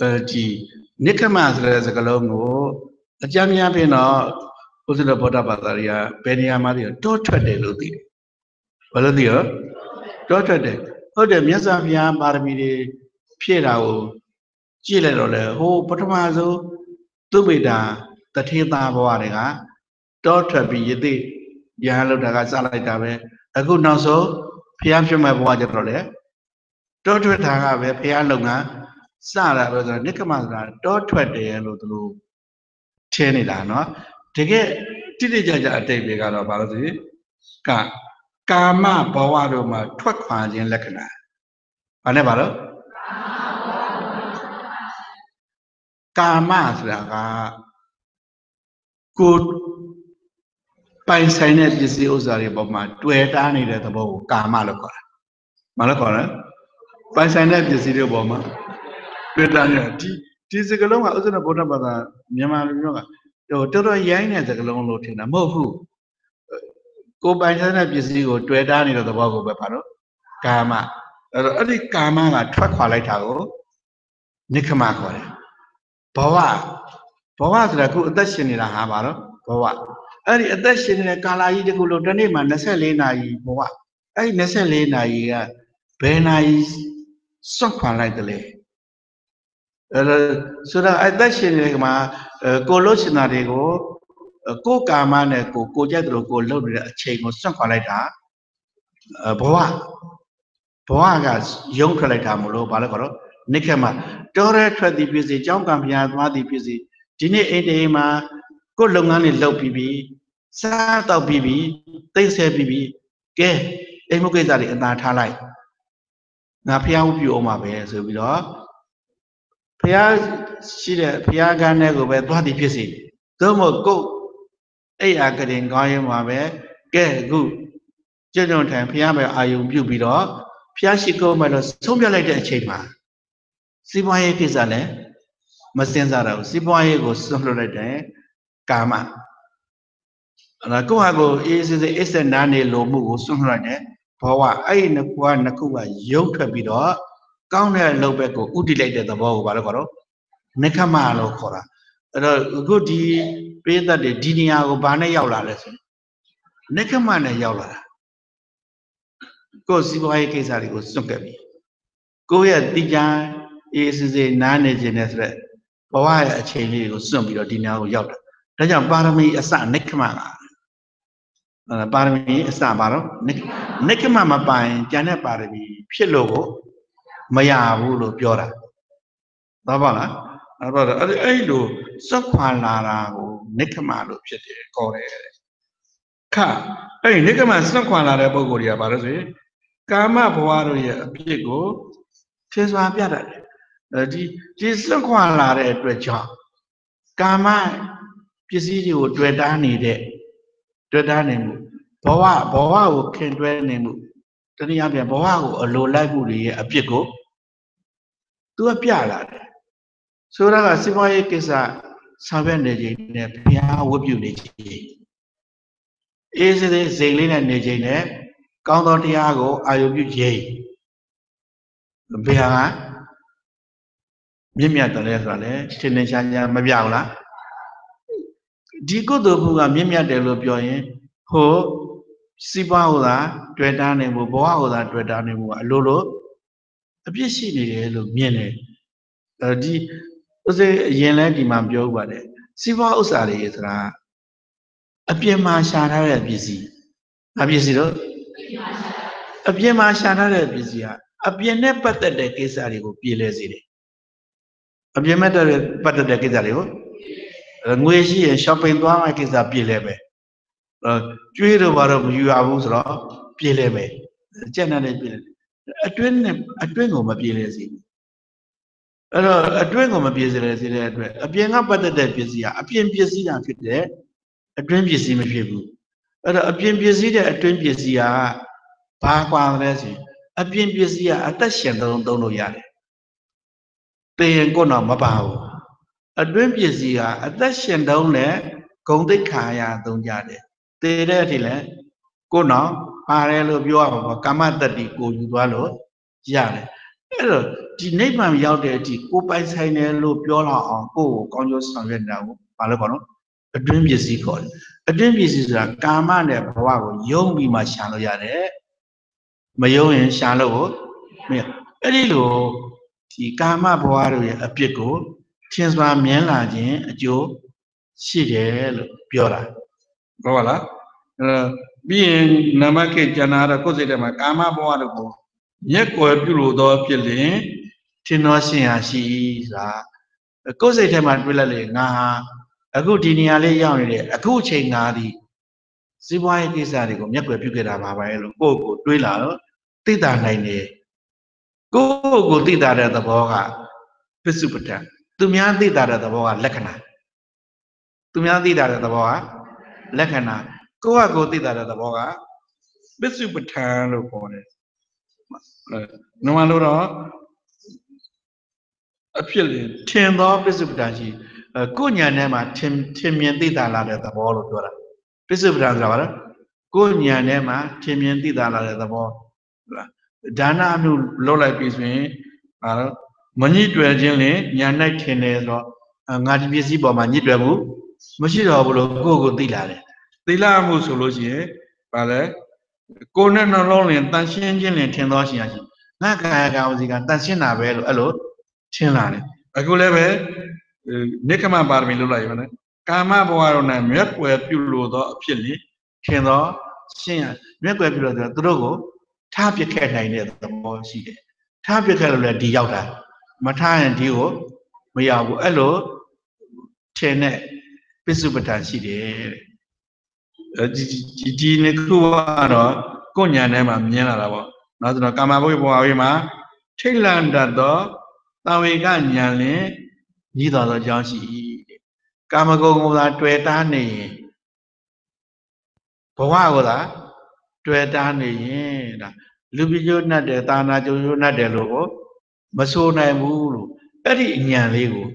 အဲဒီ နိခမဆိုတဲ့စကလုံးကိုအကြမ်းများဖြင့်တော့ဥစ္စရဗုဒ္ဓဘာသာတွေကဘယ်နေရာမှာတည်းတောထွက်တယ်လို့သိတယ်ဘာလို့သိရောတောထွက်တယ်ဟုတ်တယ်မြတ်စွာဘုရားပါရမီတွေဖြည့်တာကိုကြည့်လိုက်တော့လေဟိုပထမဆုံးသူမိတာတထေသာဘဝတွေကတောထွက်ပြီးယသိရဟန်းလောက်တာကစလိုက်တာပဲအခုနောက်ဆုံးဘုရားဖြစ်မဲ့ဘဝကျတော့လေတောထွက်တာကပဲဘုရားလုံက စတာပဲဆိုတော့နိကမဆိုတာတောထွက်တယ်လို့သူတို့ထင်းနေတာเนาะတကယ်တိတိကျကျအတိတ်တွေကတော့ဘာလို့ဆိုရင်ကကာမဘဝတို့မှာထွက်ခွာခြင်းလက္ခဏာဘာနဲ့ပါလို့ကာမဆိုတာကကိုပိုင်ဆိုင်တဲ့ပစ္စည်းဥစ္စာတွေပေါ်မှာတွေ့တားနေတဲ့သဘောကိုကာမလို့ခေါ်တာ။မလို့ခေါ်တယ်။ပိုင်ဆိုင်တဲ့ပစ္စည်းတွေပေါ်မှာ တွေ့တားနေဒီဒီစကလုံးကဥစ္စနဗုဒ္ဓဘာသာမြန်မာလူမျိုးကဟိုတော်တော်ရိုင်းတဲ့စကလုံးလို့ထင်တာမဟုတ်ဘူး။ကိုပိုင်ဆိုင်တဲ့ပစ္စည်းကိုတွေ့တားနေတဲ့သဘောကိုပဲပါတော့ကာမအဲ့တော့အဲ့ဒီကာမကထွက်ခွာလိုက်တာကိုနိခမခေါ်တယ်ဘဝဘဝဆိုတာခုအသက်ရှင်နေတာဟာပါတော့ဘဝအဲ့ဒီအသက်ရှင်နေတဲ့ကာလကြီးတခုလုံးတစ်နေ့မှာ24နာရီဘဝအဲ့ဒီ24နာရီကဘယ်နာရီစွန့်ခွာလိုက်တယ်လဲအဲ့ဒါ ဆိုတော့အသက်ရှင်နေတဲ့မှာကိုလို့ရှင်တာတွေကိုကိုကာမနဲ့ကိုကိုကြက်တို့ကိုလှုပ်နေတဲ့အချိန်ကိုစွန့်ခွာလိုက်တာဘဝဘဝကယုံထွက်လိုက်တာမလို့ဘာလဲခေါ်တော့နိခက်မှာတောရဲထွက်သည်ဖြစ်စေကြောင်းကံဖျားသွားသည်ဖြစ်စေဒီနေ့အိမ်တေးမှာကိုယ်လုပ်ငန်းတွေလုပ်ပြီးပြီစားတော့ပြီးပြီသိမ့်ဆဲပြီးပြီကဲအိမ်မုတ်ကိစ္စတွေအသာထားလိုက်ငါဖះဥပြုအောင်ပါပဲဆိုပြီးတော့ ဖះရှိတဲ့ဖះကန်းတဲ့ကိုပဲသွားသည်ဖြစ်စီသို့မဟုတ်ကိုယ်အဲ့အာကရင်ကောင်းရင်မှာပဲကဲအခုကြွကြုံထံဖះပဲအာယုံပြုပြီးတော့ဖះရှိကိုမဲ့လို့ဆုံးပြလိုက်တဲ့အချိန်မှာစီးပွားရေးကိစ္စလည်းမစင်စားတော့ဘူးစီးပွားရေးကိုဆွန့်လွတ်လိုက်တယ်ကာမအဲ့ဒါကိုယ့်ဟာကိုအေးစစ်စစ်အစ်စနာနေလိုမှုကိုဆွန့်လွတ်တယ်ဘောဝအဲ့ဒီနှစ်ခုကနှစ်ခုကရုပ်ထွက်ပြီးတော့ ကောင်းတဲ့အလုပ်ဘက်ကိုဥတည်လိုက်တဲ့သဘောကိုဘာလို့ခေါ်တော့နိခမလို့ခေါ်တာအဲ့တော့အခုဒီပိဋကတ်တွေဒီနေရာကိုဘာနဲ့ရောက်လာလဲဆိုနိခမနဲ့ရောက်လာတာကိုယ်စီးပွားရေးကိစ္စတွေကိုစွန့်ကပ်ပြီကိုယ့်ရဲ့တိကျအေးစစ်စစ်နားနေခြင်းနဲ့ဆိုရက်ဘဝရဲ့အချိန်လေးကိုစွန့်ပြီးတော့ဒီနေရာကိုရောက်တာဒါကြောင့်ပါရမီအစနိခမကအဲပါရမီအစပါတော့နိခမမပိုင်ကျန်တဲ့ပါရမီဖြစ်လို့ကို မရဘူးလို့ပြောတာတော့ပါလားအဲ့တော့အဲ့အဲ့လိုစက်ခွာလာတာကိုနိခမလို့ဖြစ်တယ်ခေါ်တယ်ခအဲ့ဒီနိခမစက်ခွာလာတဲ့ပုံကိုယ်တွေကဘာလို့ဆိုရင်ကာမဘဝတို့ရဲ့အဖြစ်ကိုထင်စွာပြတတ်တယ်အဲဒီဒီစက်ခွာလာတဲ့အတွက်ကြောင့်ကာမပစ္စည်းတွေကိုတွေ့တားနေတဲ့တွေ့တားနေမှုဘဝဘဝကိုခင်တွဲနေမှုတနည်းအားဖြင့်ဘဝကိုအလိုလိုက်မှုတွေရဲ့အပြစ်ကို သူကပြလာတယ်ဆိုတော့ကစီးပွားရေးကိစ္စဆောင်ရွက်နေခြင်းနဲ့ဘုရားဝတ်ပြုနေခြင်းအေးစေးစိတ်လေးနဲ့နေခြင်းနဲ့ကောင်းသောတရားကိုအာရုံပြုခြင်းဘုရားကမြင့်မြတ်တယ်လဲဆိုတာလေထင်ထင်ရှားရှားမပြဘူးလားဒီကုသိုလ်ဘုရားမြင့်မြတ်တယ်လို့ပြောရင်ဟိုစီးပွားဟိုသာတွေ့တာနေမှုဘဝဟိုသာတွေ့တာနေမှုအလိုလို အပြစ်ရှိနေတယ်လို့မြင်တယ်အဲဒီဥစေအရင်လဲဒီမှာပြောဥပါတယ်စီးပွားဥစ္စာတွေဆိုတာအပြင်မှာရှာထားတဲ့ပစ္စည်းအပစ္စည်းတော့အပြင်မှာရှာထားတဲ့ပစ္စည်းကအပြင်နဲ့ပတ်သက်တဲ့ကိစ္စတွေကိုပြည်လဲစေတယ်အပြင်မဲ့တဲ့ပတ်သက်တဲ့ကိစ္စတွေကိုငွေရှိရင် shopping သွားမှကိစ္စပြည်လဲပဲကျွေးတော့ဘာတော့မယူရဘူးဆိုတော့ပြည်လဲပဲကြက်နဲ့ပြည်လဲ အတွင်းနဲ့အတွင်းကိုမပြည်လဲစေဘူးအဲ့တော့အတွင်းကိုမပြည့်စလဲစေတဲ့အတွက်အပြင်ကပတ်သက်တဲ့ပစ္စည်းကအပြင်ပစ္စည်းတာဖြစ်တဲ့အတွင်းပစ္စည်းမဖြစ်ဘူးအဲ့တော့အပြင်ပစ္စည်းတဲ့အတွင်းပစ္စည်းကဘာကွာလဲဆိုရင်အပြင်ပစ္စည်းကအသက်ရှင်သုံးသုံးလို့ရတယ်တည်ရင်ကိုယ်တော့မပါဘူးအတွင်းပစ္စည်းကအသက်ရှင်သုံးနဲ့ဂုံတိတ်ခါရသုံးကြတယ်တည်တဲ့အထိလဲကိုယ်တော့ ပါတယ်လို့ပြောရမှာပေါ့ကာမတတ္တိကိုယူသွားလို့ရတယ်အဲ့တော့ဒီနိဗ္ဗာန်ရောက်တဲ့အထိကိုပိုင်ဆိုင်တယ်လို့ပြောလာအောင်ကိုယ့်ကိုကောင်းကျိုးဆောင်ရွက်နေတာကိုဘာလို့ခေါ်နော်အတွင်းပစ္စည်းခေါ်တယ်အတွင်းပစ္စည်းဆိုတာကာမနဲ့ဘဝကိုယုံပြီးမှရှာလို့ရတယ်မယုံရင်ရှာလို့မရအဲ့ဒီလိုဒီကာမဘဝတို့ရဲ့အပြစ်ကိုထင်စွာမြင်လာခြင်းအကျိုးရှိတယ်လို့ပြောတာဟုတ်ပါလားအဲ ပြီးရင်နမခေကျန်တာတော့ကိုယ်စိတ်ထဲမှာကာမဘဝတို့ကိုရက်ွယ်ပြုလို့သောဖြစ်လင်ထင်တော်ရှင်ဟာရှိဆိုတာကိုယ်စိတ်ထဲမှာတွေးလိုက်လေငါဟာအခုဒီနေရာလေးရောက်နေတယ်အခုအချိန်ငါဒီစီးပွားရေးကိစ္စတွေကိုမျက်ွယ်ပြုခဲ့တာပါပဲလို့ကိုယ့်ကိုတွေးလာတော့သိတာနိုင်တယ်ကိုယ့်ကိုသိတာတဲ့သဘောကပစ္စုပ္ပတသူများသိတာတဲ့သဘောကလက္ခဏာသူများသိတာတဲ့သဘောကလက္ခဏာ ကိုယ့်ဟာကိုယ်သိတာတဲ့သဘောကပစ္စုပ္ပတန်လို့ခေါ်တယ်နမလို့တော့အဖြစ်လေထင်သောပစ္စုပ္ပန်ရှိကိုညာထဲမှာထင်ထင်မြင်သိတာလာတဲ့သဘောလို့ပြောတာပစ္စုပ္ပန်ဆိုတာဘာလဲကိုညာထဲမှာထင်မြင်သိတာလာတဲ့သဘောဒါနအမှုလုပ်လိုက်ပြီဆိုရင်အဲမညှိတွယ်ခြင်းလေညာ၌ထင်တယ်ဆိုတော့ငါဒီပစ္စည်းပေါ်မှာညှိတွယ်မှုမရှိတော့ဘူးလို့ကိုယ့်ကိုသိလာတယ် သိလာမှုဆိုလို့ရှိရင်ဘာလဲကိုယ်နဲ့နှလုံးလင်တန်ရှင်းခြင်းလင်ထင်သောရှင်ရရှိငါကာယကံဝစီကတန်ရှင်းတာပဲလို့အဲ့လိုထင်လာတယ်အခုလည်းပဲနိခမပါရမီလုပ်လိုက်ရမယ်ကာမဘဝတော်နဲ့မြက်ွယ်ပြုလို့သောအဖြစ်လေထင်သောရှင်ရမြက်ွယ်ပြုလို့ဆိုတော့သူတို့ကိုထားပြခဲ့နိုင်တဲ့သဘောရှိတယ်ထားပြခဲ့လို့လည်းဒီရောက်တာမထားရင်ဒီကိုမရောက်ဘူးအဲ့လိုထင်တဲ့ပစ္စုပ္ပတန်ရှိတယ်ဒီ ဒီဒီနှစ်ခုကတော့ကိုညာထဲမှာမြင်လာတာပေါ့နောက်ဆိုတော့ကာမဘုရားဘဝဝေးမှာထိတ်လန့်တတ်သောတာဝေကဉာဏ်လင်ညီတော်သောကြောင့်ရှိ၏တဲ့ကာမဂုဏ်ကိုသာတွေ့တာနေရင်ဘဝကိုသာတွေ့တာနေရင်ဒါလူပြကျိုးနှက်တယ်တာနာကျိုးနှက်တယ်လို့ကိုမဆိုနိုင်ဘူးလို့အဲ့ဒီဉာဏ်လေးကို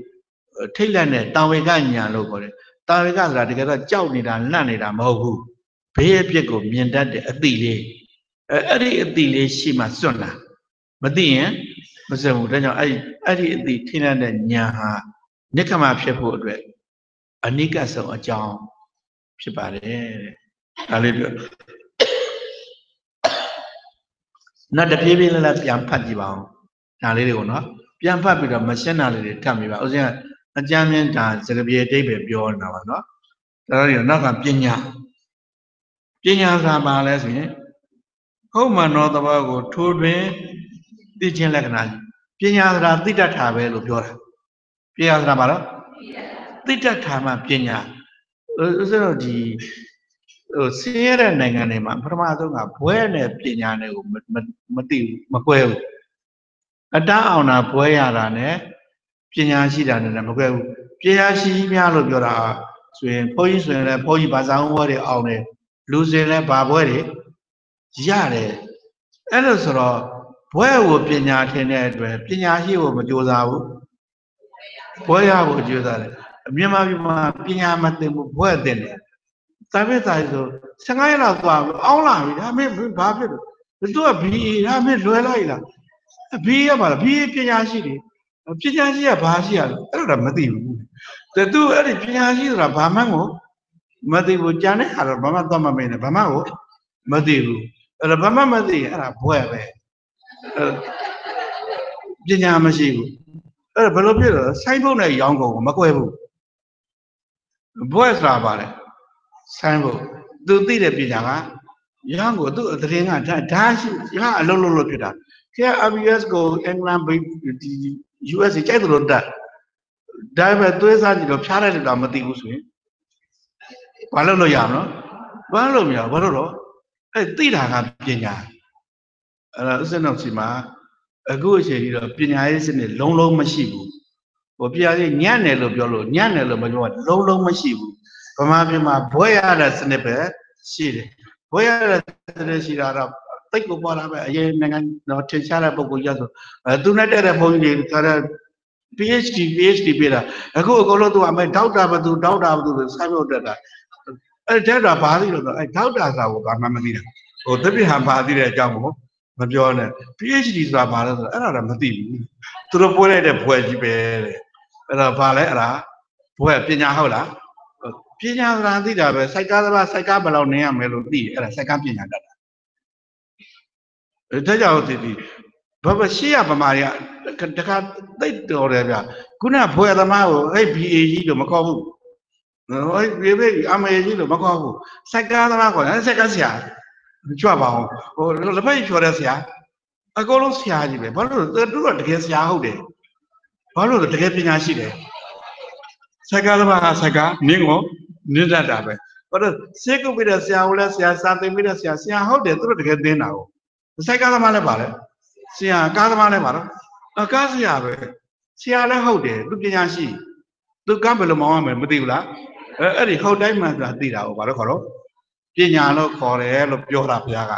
ထိတ်လန့်တဲ့တာဝေကဉာဏ်လို့ခေါ်တယ် တာဝေကဆိုတာတကယ်တော့ကြောက်နေတာလန့်နေတာမဟုတ်ဘူးဘေးအပြစ်ကိုမြင်တတ်တဲ့အတိလေးအဲအဲ့ဒီအတိလေးရှိမှစွန့်လာမသိရင်မစွန့်ဘူးဒါကြောင့်အဲ့ဒီအဲ့ဒီအတိထိလန့်တဲ့ဉာဏ်ဟာနိက္ခမဖြစ်ဖို့အတွက်အနိကဆုံးအကြောင်းဖြစ်ပါတယ်တဲ့ဒါလေးပြောနောက်တပြေးပြေးလေးလေးပြန်ဖတ်ကြည့်ပါဦးဒါလေးတွေကိုနော်ပြန်ဖတ်ပြီးတော့မရှင်းတာလေးတွေထပ်မိပါဦးဇင်းက အကြမ်းမြင့်ဒါစကပြေအတိတ်ပဲပြောနေတာပါနော်ဒါတော့နောက်ကပညာပညာဆိုတာဘာလဲဆိုရင်ဟုတ်မှန်သောသဘောကိုထိုးတွင်သိခြင်းလက္ခဏာပညာဆိုတာသိတတ်တာပဲလို့ပြောတာပညာဆိုတာဘာလို့သိတတ်တာမှပညာဥစ္စာတော့ဒီဟိုဆင်းရဲတဲ့နိုင်ငံတွေမှာပထမဆုံးကဘွဲနဲ့ပညာနဲ့ကိုမသိဘူးမကွဲဘူးအတန်းအောင်တာဘွဲရတာနဲ့ ပညာရှိတာနဲ့မကွဲဘူးပညာရှိများလို့ပြောတာဆိုရင်ဘုန်းကြီးဆိုရင်လည်းဘုန်းကြီးဘာသာဘွဲတွေအောင်တယ်လူစင်လည်းဘာဘွဲတွေရတယ်အဲ့လိုဆိုတော့ဘွဲကိုပညာထင်တဲ့အတွက်ပညာရှိကိုမကြိုးစားဘူးဘွဲရဖို့ကြိုးစားတယ်မြန်မာပြည်မှာပညာမသိဘူးဘွဲသိတယ်တာပဲတာဆို15ရက်လောက်သွားအောင်းလာပြီဒါမင်းဘာဖြစ်လို့သူက BA ဒါမင်းလွယ်လိုက်လား BA ရပါလား BA ပညာရှိတယ် ပညာရှိကဘာရှိရလဲအဲ့ဒါတော့မသိဘူးတဲ့သူအဲ့ဒီပညာရှိဆိုတာဘာမှကိုမသိဘူးကြံတဲ့ဟာတော့ဘာမှတော့မမင်းနဲ့ဘာမှကိုမသိဘူးအဲ့ဒါဘာမှမသိရင်အဲ့ဒါဘွဲပဲပညာမရှိဘူးအဲ့ဒါဘယ်လိုဖြစ်လဲဆိုင်းဖုန်းနဲ့ရောင်းကုန်မကွဲဘူးဘွဲဆိုတာပါလေဆိုင်းဖို့သူသိတဲ့ပညာကရဟန်းကိုသူ့တရင်ကဒါဒါရှိရဟန်းအလုံးလုံးလို့ဖြစ်တာခဲ ABS ကိုအင်္ဂလန်ဒီ US ကြိုက်တယ်လို့တက်ဒါပေမဲ့သွေးစားကြည့်တော့ဖျားလိုက်တာမသိဘူးဆိုရင်ဘာလို့လို့ရမလို့ဘာလို့မရဘာလို့တော့အဲ့သိတာကပညာအဲ့ဒါဥစ္စာနောက်စီမှာအခုအချိန်ကြီးတော့ပညာရေးစနစ်လုံးလုံးမရှိဘူးဟိုပညာရေးညံ့တယ်လို့ပြောလို့ညံ့တယ်လို့မပြောလုံးလုံးမရှိဘူးဗမာပြည်မှာဘွဲရတဲ့စနစ်ပဲရှိတယ်ဘွဲရတဲ့စနစ်ရှိတာတော့ တိတ်ကိုပေါ်လာပဲအရင်နိုင်ငံတော့ထင်ရှားတဲ့ပုံကိုရဆိုအဲသူနဲ့တဲ့တဲ့ဘုန်းကြီးတွေက PhD PhD ပြတာအခုအကုန်လုံးသူအမေဒေါက်တာဘသူဒေါက်တာဘသူဆိုဆိုင်းဖို့တက်တာအဲတက်တာဘာသိလို့ဆိုအဲဒေါက်တာစာကိုဘာမှမသိတာဟိုတပိဟံဘာသိတဲ့အကြောင်းကိုမပြောနဲ့ PhD ဆိုတာဘာလဲဆိုတော့အဲ့ဒါတော့မသိဘူးသူတို့ပွဲလိုက်တဲ့ဘွယ်ကြီးပဲတဲ့အဲ့ဒါဘာလဲအဲ့ဒါဘွယ်ပညာဟုတ်လားပညာဆိုတာသိတာပဲစိုက်ကားသမားစိုက်ကားဘယ်လောက်နင်းရမယ်လို့သိတယ်အဲ့ဒါစိုက်ကားပညာတတ်တာ ဒါကြောင့်ဒီဒီဘာမရှိရဗမာတွေကတခါသိတော်တယ်ဗျခုနဘွယ်သမားကိုအဲ့ BA ကြီးလို့မခေါ်ဘူးအဲ့ဒီဘေးအမေကြီးလို့မခေါ်ဘူးစိုက်ကားသမားခေါ်တယ်စိုက်ကားဆရာကြွပါအောင်ဟိုလက်ဖက်ဖြော်တဲ့ဆရာအကုန်လုံးဆရာကြီးပဲဘာလို့သူတို့တကယ်ဆရာဟုတ်တယ်ဘာလို့တကယ်ပညာရှိတယ်စိုက်ကားသမားကစိုက်ကားနင်းကိုနင်းတတ်တာပဲဘာလို့စေကုပ်ပြီးတဲ့ဆရာကိုလည်းဆရာစာသင်ပြီးတဲ့ဆရာဆရာဟုတ်တယ်သူတို့တကယ်သင်တာကို စိုက်ကားသမားလည်းပါလေဆရာကားသမားလည်းပါတော့အကားဆရာပဲဆရာလည်းဟုတ်တယ်သူပညာရှိသူကားဘယ်လိုမောင်းရမလဲမသိဘူးလားအဲအဲ့ဒီဟုတ်တိုင်းမှဆိုတာသိတာကိုဘာလို့ခေါ်တော့ပညာလို့ခေါ်တယ်လို့ပြောတာဘုရားက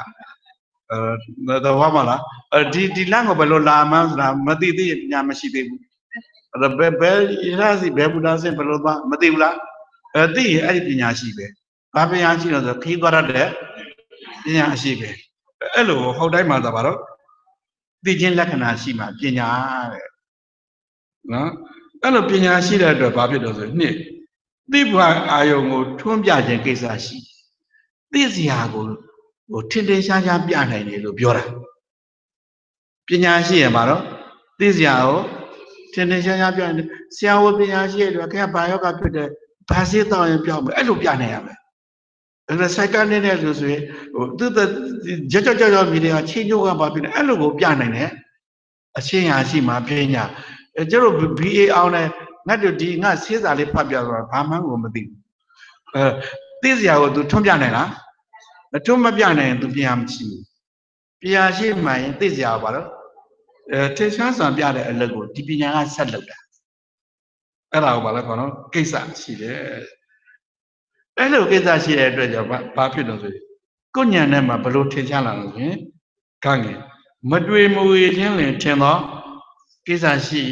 အဲတော့မလားဒီဒီလမ်းကိုဘယ်လိုလာမှန်းဆိုတာမသိသေးပညာမရှိသေးဘူးအဲ့ဘယ်ဘယ်ရစီဘယ်ဘုရားစင်ဘယ်လိုသွားမသိဘူးလားအဲသိရင်အဲ့ဒီပညာရှိပဲဘာပညာရှိလို့ဆိုခီးသွားရတဲ့ပညာရှိပဲ အဲ့လိုဟုတ်တိုင်းမှသာပါတော့သိခြင်းလက္ခဏာရှိမှပညာတဲ့နော်အဲ့လိုပညာရှိတဲ့အတွက်ဘာဖြစ်လို့ဆိုနှစ်သိဘအာယုံကိုထွန်းပြခြင်းကိစ္စရှိသိစရာကိုဟိုထင်ထင်ရှားရှားပြနိုင်တယ်လို့ပြောတာပညာရှိရမှာတော့သိစရာကိုထင်ထင်ရှားရှားပြနိုင်ဆရာဝပညာရှိရတော့ခင်ဗျာဘာယောဂဖြစ်တဲ့ဘာစေးတော့ရင်ပြောင်းမယ်အဲ့လိုပြနိုင်ရမယ် အဲ့ဒါစိုက်ကနေတဲ့လူဆိုရင်ဟိုသူကြကြကြကြမြည်တယ်ချင်းညိုးကဘာဖြစ်လဲအဲ့လိုကိုပြနိုင်တယ်အချင်းရာရှိမှပြညာအဲကျတို့ BA အောင်တယ်ငါတို့ဒီငါဆေးစာလေးဖတ်ပြဆိုတာဘာမှကိုမသိဘူးအဲသိစရာကို तू ထွန်းပြနိုင်လားမထွန်းမပြနိုင်ရင် तू ပြန်မရှိဘူးပြန်ရှိမှရင်သိစရာပါတော့အဲထင်ရှားစွာပြတဲ့အလုပ်ကိုဒီပညာကဆက်လုပ်တာအဲ့ဒါကိုဘာလဲခေါ်နော်ကိစ္စရှိတယ် အဲ့လိုကိစ္စရှိတဲ့အတွက်ကြောင့်ဘာဖြစ်လို့ဆိုရင်ကိုညံနဲ့မှာဘလို့ထင်ရှားလာလို့ဆိုရင်ကငယ်မတွေ့မဝေချင်းလင်ထင်တော့ကိစ္စရှိ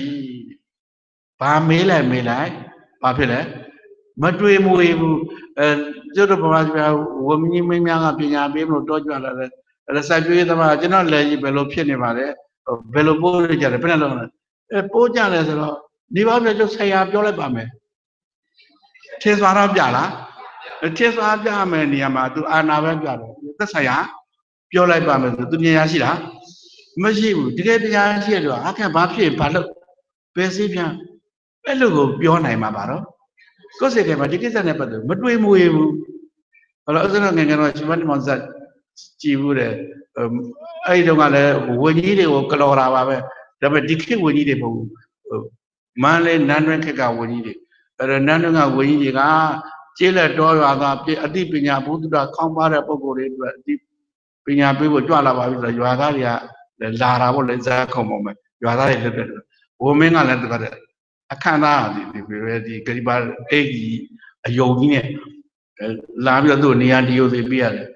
ဘာမေးလိုက်မေးလိုက်ဘာဖြစ်လဲမတွေ့မဝေဘူးအဲကျွတ်တော်ဘာသာဝမင်းမင်းများကပညာပေးမလို့တောကြွလာတယ်အဲ့စိုက်ပြေးသမားကျွန်တော်လည်းကြီးဘယ်လိုဖြစ်နေပါလဲဘယ်လိုပို့ရကြလဲဘယ်နဲ့လုံးလဲအဲပို့ကြတယ်ဆိုတော့ဒီဘာပြကျဆရာပြောလိုက်ပါမယ်ထင်စွာတော့ပြလား ထင်စွာပြမယ်နေရာမှာ तू အာနာပဲပြတယ်သက်ဆိုင်ရာပြောလိုက်ပါမယ်ဆို तू ပညာရှိလားမရှိဘူးတကယ်ပညာရှိရတော့အခက်ဘာဖြစ်ဘာလို့ပဲစေးပြန်အဲ့လိုကိုပြောနိုင်မှာပါတော့ကိုယ်စိတ်ထဲမှာဒီကိစ္စနဲ့ပတ်သက်မတွေးမွေဘူးဘာလို့အစတော့ငယ်ငယ်တော့ရှင်မတ်မောင်ဇတ်ကြည်ဘူးတဲ့အဲ့ဒီတော့ကလည်းဝင်းကြီးတွေကိုကလော်တာပါပဲဒါပေမဲ့ဒီခေတ်ဝင်းကြီးတွေမဟုတ်ဘူးမန်းလေးနန်းတွင်းခေတ်ကဝင်းကြီးတွေအဲ့တော့နန်းတွင်းကဝင်းကြီးတွေက ကျေးလက်တော်ရွာကအတိပညာဘုဒ္ဓခေါင်းပါတဲ့ပုံကိုယ်တွေအတွက်အတိပညာပေးဖို့ကြွလာပါပြီဆိုတော့ရွာသားတွေကလာတာပေါ့လေဇာတ်ခုံပုံမဲ့ရွာသားတွေလက်တဲ့ဝမင်းကလည်းတကတဲ့အခမ်းအနားဒီဒီဒီဂရိပါအိတ်ကြီးအယုံကြီးနဲ့လာပြီးတော့သူ့နေရာဒီယိုစီပြရတယ်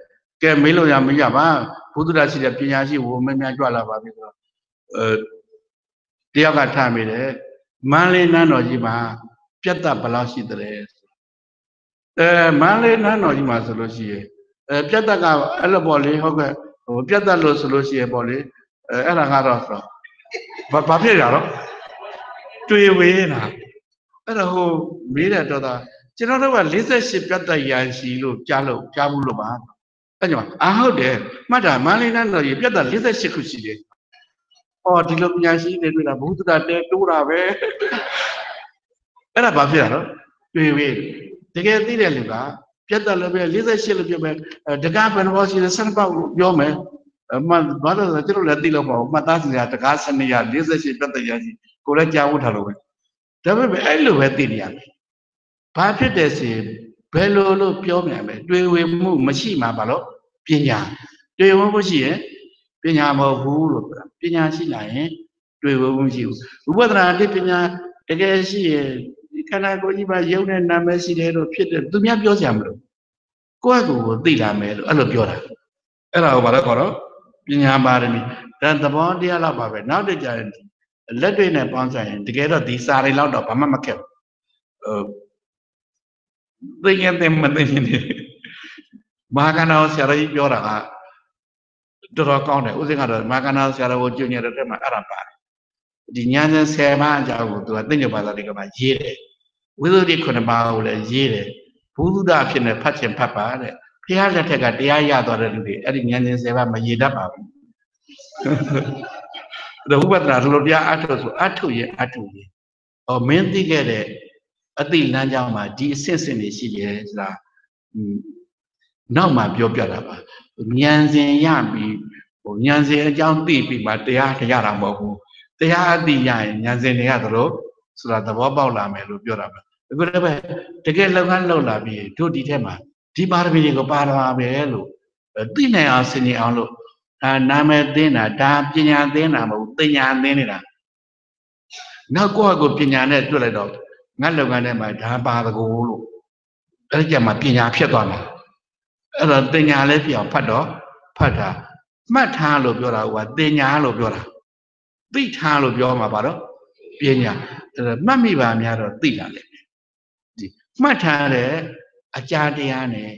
ကဲမေးလို့ရမရပါဘုဒ္ဓရှိတဲ့ပညာရှိဝမင်းများကြွလာပါပြီဆိုတော့အဲတယောက်ကထားမိတယ်မန်းလေးနန်းတော်ကြီးမှာပြတ်သက်ဘယ်လောက်ရှိတယ် အဲမန်းလေးနန်းတော်ကြီးမှာဆိုလို့ရှိရင်အဲပြတ်သက်ကအဲ့လိုပေါ့လေဟုတ်ကဲ့ဟိုပြတ်သက်လို့ဆိုလို့ရှိရင်ပေါ့လေအဲအဲ့ဒါကတော့ဆိုဘာဘာဖြစ်ရတော့တွေ့ဝေးတာအဲ့ဒါဟိုမေးတဲ့တော့တာကျွန်တော်တို့က48ပြတ်သက်ရန်ရှိလို့ကြားလို့ကြားဘူးလို့ပါအဲ့ကြောင့်အာဟုတ်တယ်မှတ်တာမန္တလေးနန်းတော်ကြီးပြတ်သက်48ခုရှိတယ်ဟောဒီလိုပညာရှိတွေတွေ့တာဘုဒ္ဓတာတဲတိုးတာပဲအဲ့ဒါဘာဖြစ်ရတော့တွေ့ဝေးတ ကယ်သိတဲ့လူကပြတ်သက်လည်းပဲ48လို့ပြောမယ်တကားဘယ်နှဘောရှိလဲ12ပေါက်ပြောမယ်မဘာလို့လဲကျွန်တော်လည်းသိလို့မဟုတ်မှတ်သားစရာတကားစနေရ48ပြတ်သက်ရရှိကိုလည်းကြားဝတ်ထားလို့ပဲဒါပေမဲ့အဲ့လိုပဲသိနေရမယ်ဘာဖြစ်တယ်စီဘယ်လိုလို့ပြောမြန်မယ်တွေ့ဝေမှုမရှိမှဘာလို့ပညာတွေ့ဝေမှုရှိရင်ပညာမဟုတ်ဘူးလို့ပြောတာပညာရှိလာရင်တွေ့ဝေမှုရှိဘူးဝိပဿနာတိပညာတကယ်ရှိရင်ဒီ ခန္ဓာကိုယ်ကြီးမှာယုံတဲ့နာမည်ရှိတယ်လို့ဖြစ်တယ်သူများပြောကြမလို့ကိုယ့်အကူကိုသိလာမယ်လို့အဲ့လိုပြောတာအဲ့ဒါကိုဘာလဲခေါ်တော့ပညာပါရမီဒါသဘောတရားလောက်ပါပဲနောက်တစ်ကြရင်လက်တွေနဲ့ပေါင်းဆိုင်ရင်တကယ်တော့ဒီစာတွေလောက်တော့ဘာမှမခက်ဘူးဟိုသိရင်သိမသိရင်မာကနာဆရာကြီးပြောတာကတော်တော်ကောင်းတယ်ဥစဉ်ကတော့မာကနာဆရာတော်ကိုကြွညရတဲ့မှာအဲ့ဒါပါတယ်ဒီညာစဉ်ဆယ်ပါးအကြောင်းကိုသူကသိညဘာသာတွေကမှရေးတယ် ဝိသုဒ္ဓိခုနှစ်ပါးကိုလည်းရေးတယ်ဘုဒ္ဓဖြစ်နေဖတ်ချင်ဖတ်ပါတဲ့ဖះလက်ထက်ကတရားရသွားတဲ့လူတွေအဲ့ဒီဉာဏ်ရှင်စေပါမရည်တတ်ပါဘူးဒါဥပဒနာလိုတရားအထုဆိုအထုရဲ့အထုရဲ့ဟောမင်းသိခဲ့တဲ့အတိလမ်းကြောင်းမှာဒီအစစ်စစ်နေရှိတယ်ဆိုတာနောက်မှပြောပြတာပါဉာဏ်စဉ်ရပြီးဟိုဉာဏ်စဉ်အကြောင်းသိပြီးမှတရားတရားတာမဟုတ်ဘူးတရားအသိရရင်ဉာဏ်စဉ်တွေကသလိုဆိုတာသဘောပေါက်လာမယ်လို့ပြောတာပါ အခုလည်းပဲတကယ်လောက်ခန်းလောက်လာပြီးတို့ဒီထက်မှာဒီပါရမီတွေကိုပါတော်ပဲလို့သိနိုင်အောင်ဆင်ញင်အောင်လို့ဒါနာမည်သိတာဒါပညာသိတာမဟုတ်ပညာသိနေတာနောက်ကိုယ့်အကိုပညာနဲ့တွေ့လိုက်တော့ငါလုပ်ငန်းထဲမှာဒါပါတကူလို့အဲ့ဒီကြမှာပညာဖြစ်သွားမှာအဲ့တော့ပညာလည်းပြောင်းဖတ်တော့ဖတ်တာမှတ်ထားလို့ပြောတာကတင်ညာလို့ပြောတာသိထားလို့ပြောမှာပါတော့ပညာမှတ်မိပါများတော့သိလာတယ်ဒီ မှတ်ထားတဲ့အကြာတရားနဲ့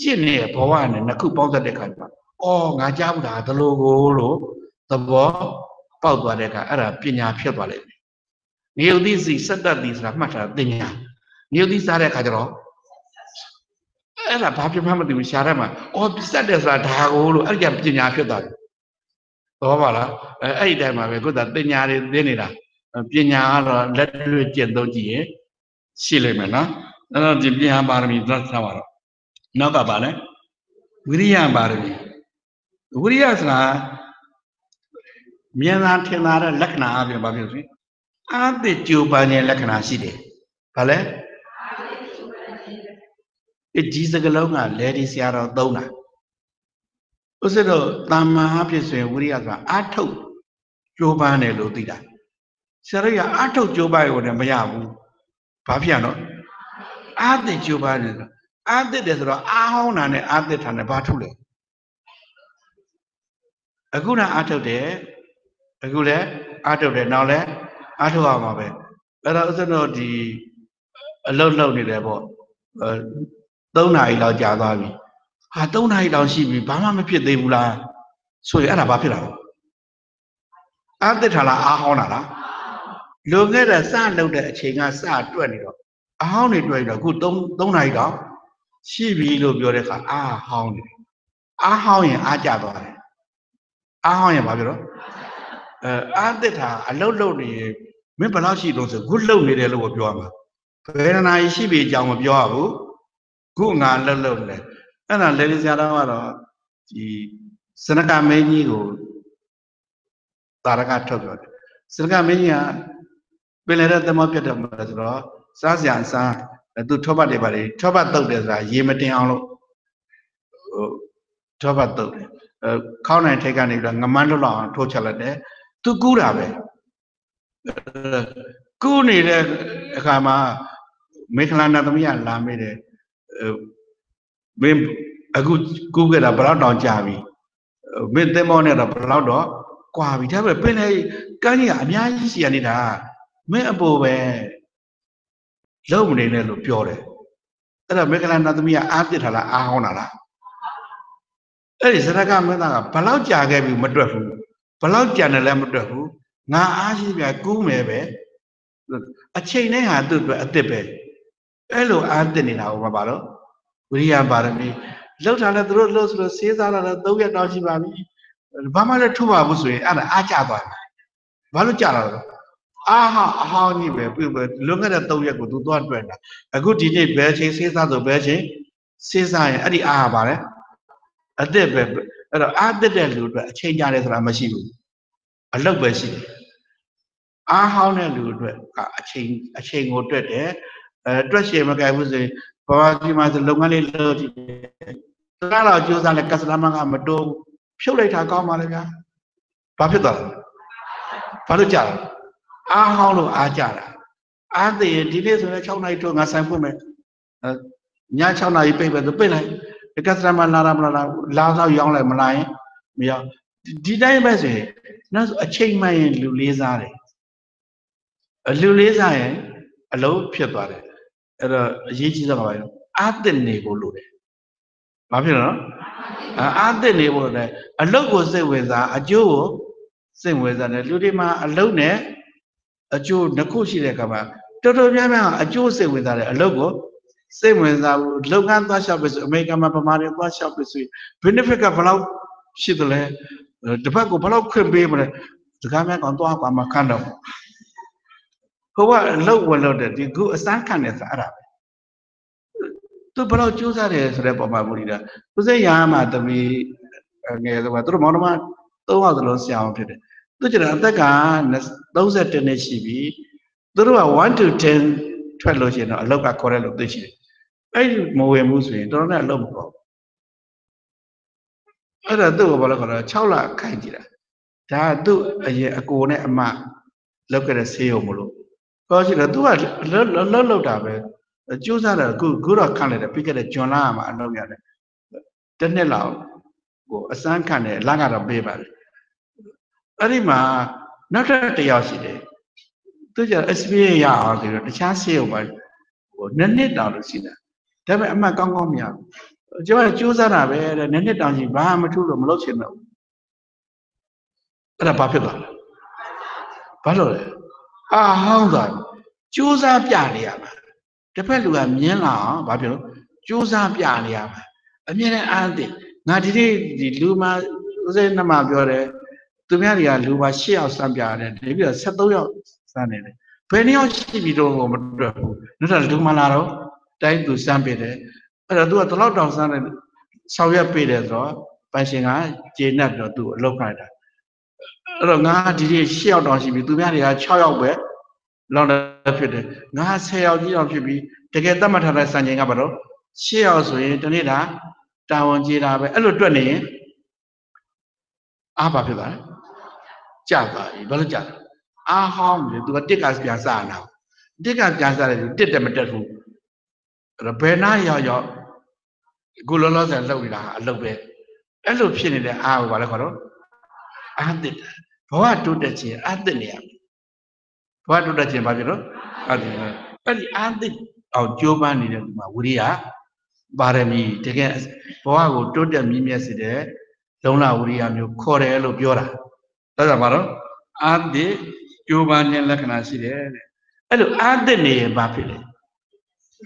ကျင့်နေတဲ့ဘဝနဲ့နှစ်ခုပေါင်းသက်တဲ့ခါကျတော့အော်ငါကြားဘူးတာဒလိုကိုလို့သဘောပေါက်သွားတဲ့အခါအဲ့ဒါပညာဖြစ်သွားလိမ့်မယ်။နေုပ်သိစီစက်တတ်သည်ဆိုတာမှတ်ထားတင်ညာနေုပ်သိစားတဲ့အခါကျတော့အဲ့ဒါဘာဖြစ်မှမသိဘူးရှားထဲမှာအော်စက်တယ်ဆိုတာဒါကိုလို့အဲ့ဒီကပညာဖြစ်သွားတယ်။သဘောပါလားအဲအဲ့ဒီတိုင်းမှာပဲကိုယ်ကတင်ညာတွေသိနေတာပညာကတော့လက်တွေ့ကျင့်သုံးကြည့်ရင် ရှိလိမ့်မယ်နော်။အဲ့တော့ဒီပညာပါရမီသတ်ထားပါတော့နောက်ကပါလဲဝိရိယပါရမီဝိရိယဆိုတာမြင်သာထင်သာတဲ့လက္ခဏာအပြင်ဘာဖြစ်လဲအာသစ်ကြိုးပမ်းခြင်းလက္ခဏာရှိတယ်ဘာလဲဒီစကလုံးကလေဒီဆရာတော်သုံးတာဥစ္စာတော့တာမန်အဖြစ်ဆိုရင်ဝိရိယဆိုတာအာထုတ်ကြိုးပမ်းတယ်လို့သိတာဆရာတို့ကအထုတ်ကြိုးပမ်းရုံနဲ့မရဘူး ဘာဖြစ်ရနော်အာသစ်ကြိုးပမ်းတယ်အာသစ်တယ်ဆိုတော့အာဟောင်းတာနဲ့အာသစ်ထာနဲ့ဘာထုလဲအခုနအာထုတ်တယ်အခုလည်းအာထုတ်တယ်နောက်လည်းအာထုတ်အောင်ပါပဲအဲ့တော့ဥစ္စတို့ဒီအလုတ်လုတ်နေတယ်ပေါ့အဲ3နာရီလောက်ကြာသွားပြီဟာ3နာရီလောက်ရှိပြီဘာမှမဖြစ်သေးဘူးလားဆိုရင်အဲ့ဒါဘာဖြစ်လာလဲအာသစ်ထာလားအာဟောင်းတာလား လွန်ခဲ့တဲ့စလုတ်တဲ့အချိန်ကစတွက်နေတော့အဟောင်းနေတွေ့တော့အခု3 3နာရီတော့ရှိပြီလို့ပြောတဲ့အခါအာဟောင်းနေတယ်အာဟောင်းရင်အာကြသွားတယ်အာဟောင်းရင်ဘာပြောတော့အဲအာသစ်ထာအလုတ်လုတ်နေမင်းဘယ်လောက်ရှိတော့ဆိုခုလုတ်နေတယ်လို့ပြောရမှာဘယ်နာရီရှိပြီအကြောင်းမပြောရဘူးခုငါလှုပ်လှုပ်နေအဲ့ဒါလေလေဆရာတော်ကတော့ဒီစနကမင်းကြီးကိုတာရကထုတ်ပြောတယ်စနကမင်းကြီးက ပင်လယ်တဲ့သမပြတ်တယ်မှာဆိုတော့စားစရာအစားသူထောပတ်တွေပါလေထောပတ်တုတ်တယ်ဆိုတာရေမတင်အောင်လို့ဟိုထောပတ်တုတ်တယ်ခေါင်းနိုင်ထိတ်ကနေပြီးတော့ငမန်းလွတ်လောက်အောင်ထိုးချလိုက်တယ်သူကူးတာပဲကူးနေတဲ့အခါမှာမေခလာနာသမီးကလာမိတယ်မင်းအခုကူးခဲ့တာဘယ်တော့တောင်ကြာပြီမင်းသင်္ဘောနဲ့တော့ဘယ်တော့တော့ကွာပြီဒါပေမဲ့ပင်လေကန်းကြီးကအများကြီးရှိရနေတာ မင်းအပေါ်ပဲလုံးမနေနဲ့လို့ပြောတယ်အဲ့ဒါမေခလာနာသမီးကအားပြစ်ထားလားအားဟောင်းတာလားအဲ့ဒီစရကမင်းသားကဘလောက်ကြာခဲ့ပြီမတွက်ဘူးဘလောက်ကြာတယ်လည်းမတွက်ဘူးငါအားရှိပြကူးမယ်ပဲအချိန်နဲ့ဟာသူ့အတွက်အစ်စ်ပဲအဲ့လိုအားတက်နေတာဟောပါတော့ဝိရိယပါရမီလောက်ထားလဲသူတို့လို့ဆိုလို့စေးစားလာတော့၃ရက်တောင်ရှိပါပြီဘာမှလည်းထုပါဘူးဆိုရင်အဲ့ဒါအားကြသွားတယ်ဘာလို့ကြလာလဲ အာဟာအဟောင်းကြီးပဲပြပဲလွန်ခဲ့တဲ့၃ရက်ကိုသူသွားတွေ့တာအခုဒီနေ့ဘယ်ချိန်စေးစားဆိုဘယ်ချိန်စေးစားရင်အဲ့ဒီအာဟာပါလဲအသက်ပဲအဲ့တော့အာတက်တဲ့လူအတွက်အချိန်ကြတယ်ဆိုတာမရှိဘူးအလောက်ပဲရှိတယ်အားဟောင်းတဲ့လူအတွက်ကအချိန်အချိန်ကိုတွက်တယ်အဲတွက်ရှင်မကြိုက်ဘူးဆိုရင်ဘာဝကြီးမှာဆိုလုပ်ငန်းလေးလုပ်ကြည့်တယ်တလားတော့ကြိုးစားလဲကစ္စလာမကမတိုးဖြုတ်လိုက်တာကောင်းပါလေဗျာဘာဖြစ်သွားလဲဘာလို့ကြာလဲ အားဟောင်းလို့အားကြတာအားသေးရင်ဒီနေ့ဆိုရင်6နာရီတော့ငါဆိုင်ဖွင့်မယ်ည6နာရီပိတ်ပဲသူပိတ်လိုက်ကစ္စလာမလာတာမလာတာလာတော့ရောင်းလိုက်မလာရင်မရောဒီတိုင်းပဲဆိုရင်နောက်အချိန်မှန်ရင်လူလေးစားတယ်အလူလေးစားရင်အလုံးဖြစ်သွားတယ်အဲ့တော့အရေးကြီးဆုံးကဘာလဲအာသစ်နေဖို့လိုတယ်ဘာဖြစ်လဲနော်အာသစ်နေဖို့လည်းအလုတ်ကိုစိတ်ဝင်စားအကျိုးကိုစိတ်ဝင်စားတယ်လူတွေမှာအလုတ်နဲ့ အကျိုးနှစ်ခုရှိတဲ့အခါမှာတော်တော်များများအကျိုးစိတ်ဝင်စားတယ်အလုတ်ကိုစိတ်ဝင်စားဘူးလုပ်ငန်းသွားလျှောက်ပြီဆိုအမေရိကန်မှာပမာတွေသွားလျှောက်ပြီဆို benefit ကဘယ်လောက်ရှိသလဲတစ်ဖက်ကိုဘယ်လောက်ခွင့်ပေးမလဲစကားများကောင်သွားကွာမှခန့်တော့ဟိုကအလုတ်ဝလုတ်တဲ့ဒီခုအစမ်းခံတယ်ဆိုအဲ့ဒါပဲသူဘယ်လောက်ကြိုးစားတယ်ဆိုတဲ့ပုံမှာမူတည်တာသူစိတ်ရဟမှာတမီငယ်တော့သူတို့မောင်နှမသုံးယောက်သလုံးဆရာအောင်ဖြစ်တယ် သူကျတော့အသက်က31နှစ်ရှိပြီသူတို့က1 to 10ထွက်လို့ရှိရင်တော့အလောက်ကခေါ်တယ်လို့သိရှိတယ်အဲ့ဒီမဝင်ဘူးဆိုရင်တော်တော်နဲ့အလောက်မပေါ့အဲ့ဒါသူ့ကိုဘာလို့ခေါ်လဲ6လခိုင်းကြည့်တာဒါကသူ့အရင်အကိုနဲ့အမလောက်ခဲ့တဲ့ဆေးရုံမလို့ဟောရှိတယ် तू ကလှုပ်လှုပ်တာပဲကြိုးစားတယ်အခုခုတော့ခန့်လိုက်တယ်ပြီးခဲ့တဲ့ဂျွန်လာမှာအလုပ်ရတယ်တစ်နှစ်လောက်ဟိုအစမ်းခံတယ်လကတော့ပေးပါတယ် အဲ့ဒီမှာနောက်ထပ်တစ်ယောက်ရှိတယ်သူကျ SPA ရအောင်ဆိုတော့တခြားဆေးရုံမှာဟိုနှစ်နှစ်တောင်လို့ရှိတယ်ဒါပေမဲ့အမှတ်ကောင်းကောင်းမရဘူးကျွန်တော်ကြိုးစားတာပဲတဲ့နှစ်နှစ်တောင်ရှိဘာမှမထူးလို့မလုပ်ချင်တော့ဘူးအဲ့ဒါဘာဖြစ်သွားလဲဘာလို့လဲအာဟောင်းသွားကြိုးစားပြနေရမှာတစ်ဖက်လူကမြင်လာအောင်ဘာဖြစ်လို့ကြိုးစားပြနေရမှာအမြဲတမ်းအားသိငါဒီနေ့ဒီလူမဦးစင်းနှမပြောတယ် သူများတွေကလူပါ၈ယောက်စမ်းပြတယ်ဒီပြီးတော့73ယောက်စမ်းနေတယ်ဘယ်နှစ်ယောက်ရှိပြီတော့မတွက်ဘူးနောက်တော့လူမလာတော့တိုင်းသူစမ်းပြတယ်အဲ့တော့သူကတလောက်တောင်စမ်းတယ်ဆောင်ရွက်ပေးတယ်ဆိုတော့ပန်ရှင်ကကျေနပ်တော့သူ့အလုပ်ခိုင်းတာအဲ့တော့ငါဒီနေ့၈ယောက်တောင်ရှိပြီသူများတွေက6ယောက်ပဲလောက်လည်းဖြစ်တယ်ငါ10ယောက်ကြီးတော့ဖြစ်ပြီတကယ်သတ်မှတ်ထားတဲ့စံချိန်ကဘာလို့၈ယောက်ဆိုရင်တနေ့တာတာဝန်ကျေတာပဲအဲ့လိုတွက်နေရင်အားပါဖြစ်သွားတယ် ကြာသွားပြီဘာလို့ကြာလဲအာဟောင်းတယ်သူကတစ်ကပြန်စနာတစ်ကပြန်စတယ်သူတစ်တယ်မတက်ဘူးအဲ့တော့ဘယ်နာရောက်ရောက်ကိုလောလောဆယ်လှုပ်နေတာအလုပ်ပဲအဲ့လိုဖြစ်နေတဲ့အာကိုဘာလဲခေါ်တော့အာသစ်ဘဝတိုးတက်ခြင်းအာသစ်နေရဘဝတိုးတက်ခြင်းဘာဖြစ်လို့အာသစ်အဲ့ဒီအာသစ်အောင်ကြိုးပမ်းနေတဲ့ဒီမှာဝိရိယပါရမီတကယ်ဘဝကိုတိုးတက်မြင့်မြတ်စေတဲ့လုံလဝိရိယမျိုးခေါ်တယ်လို့ပြောတာ ဒါကြောင့်ဘာလို့အာသစ်ကြိုးပမ်းခြင်းလက္ခဏာရှိတယ်တဲ့အဲ့လိုအာသစ်နေရင်ဘာဖြစ်လဲ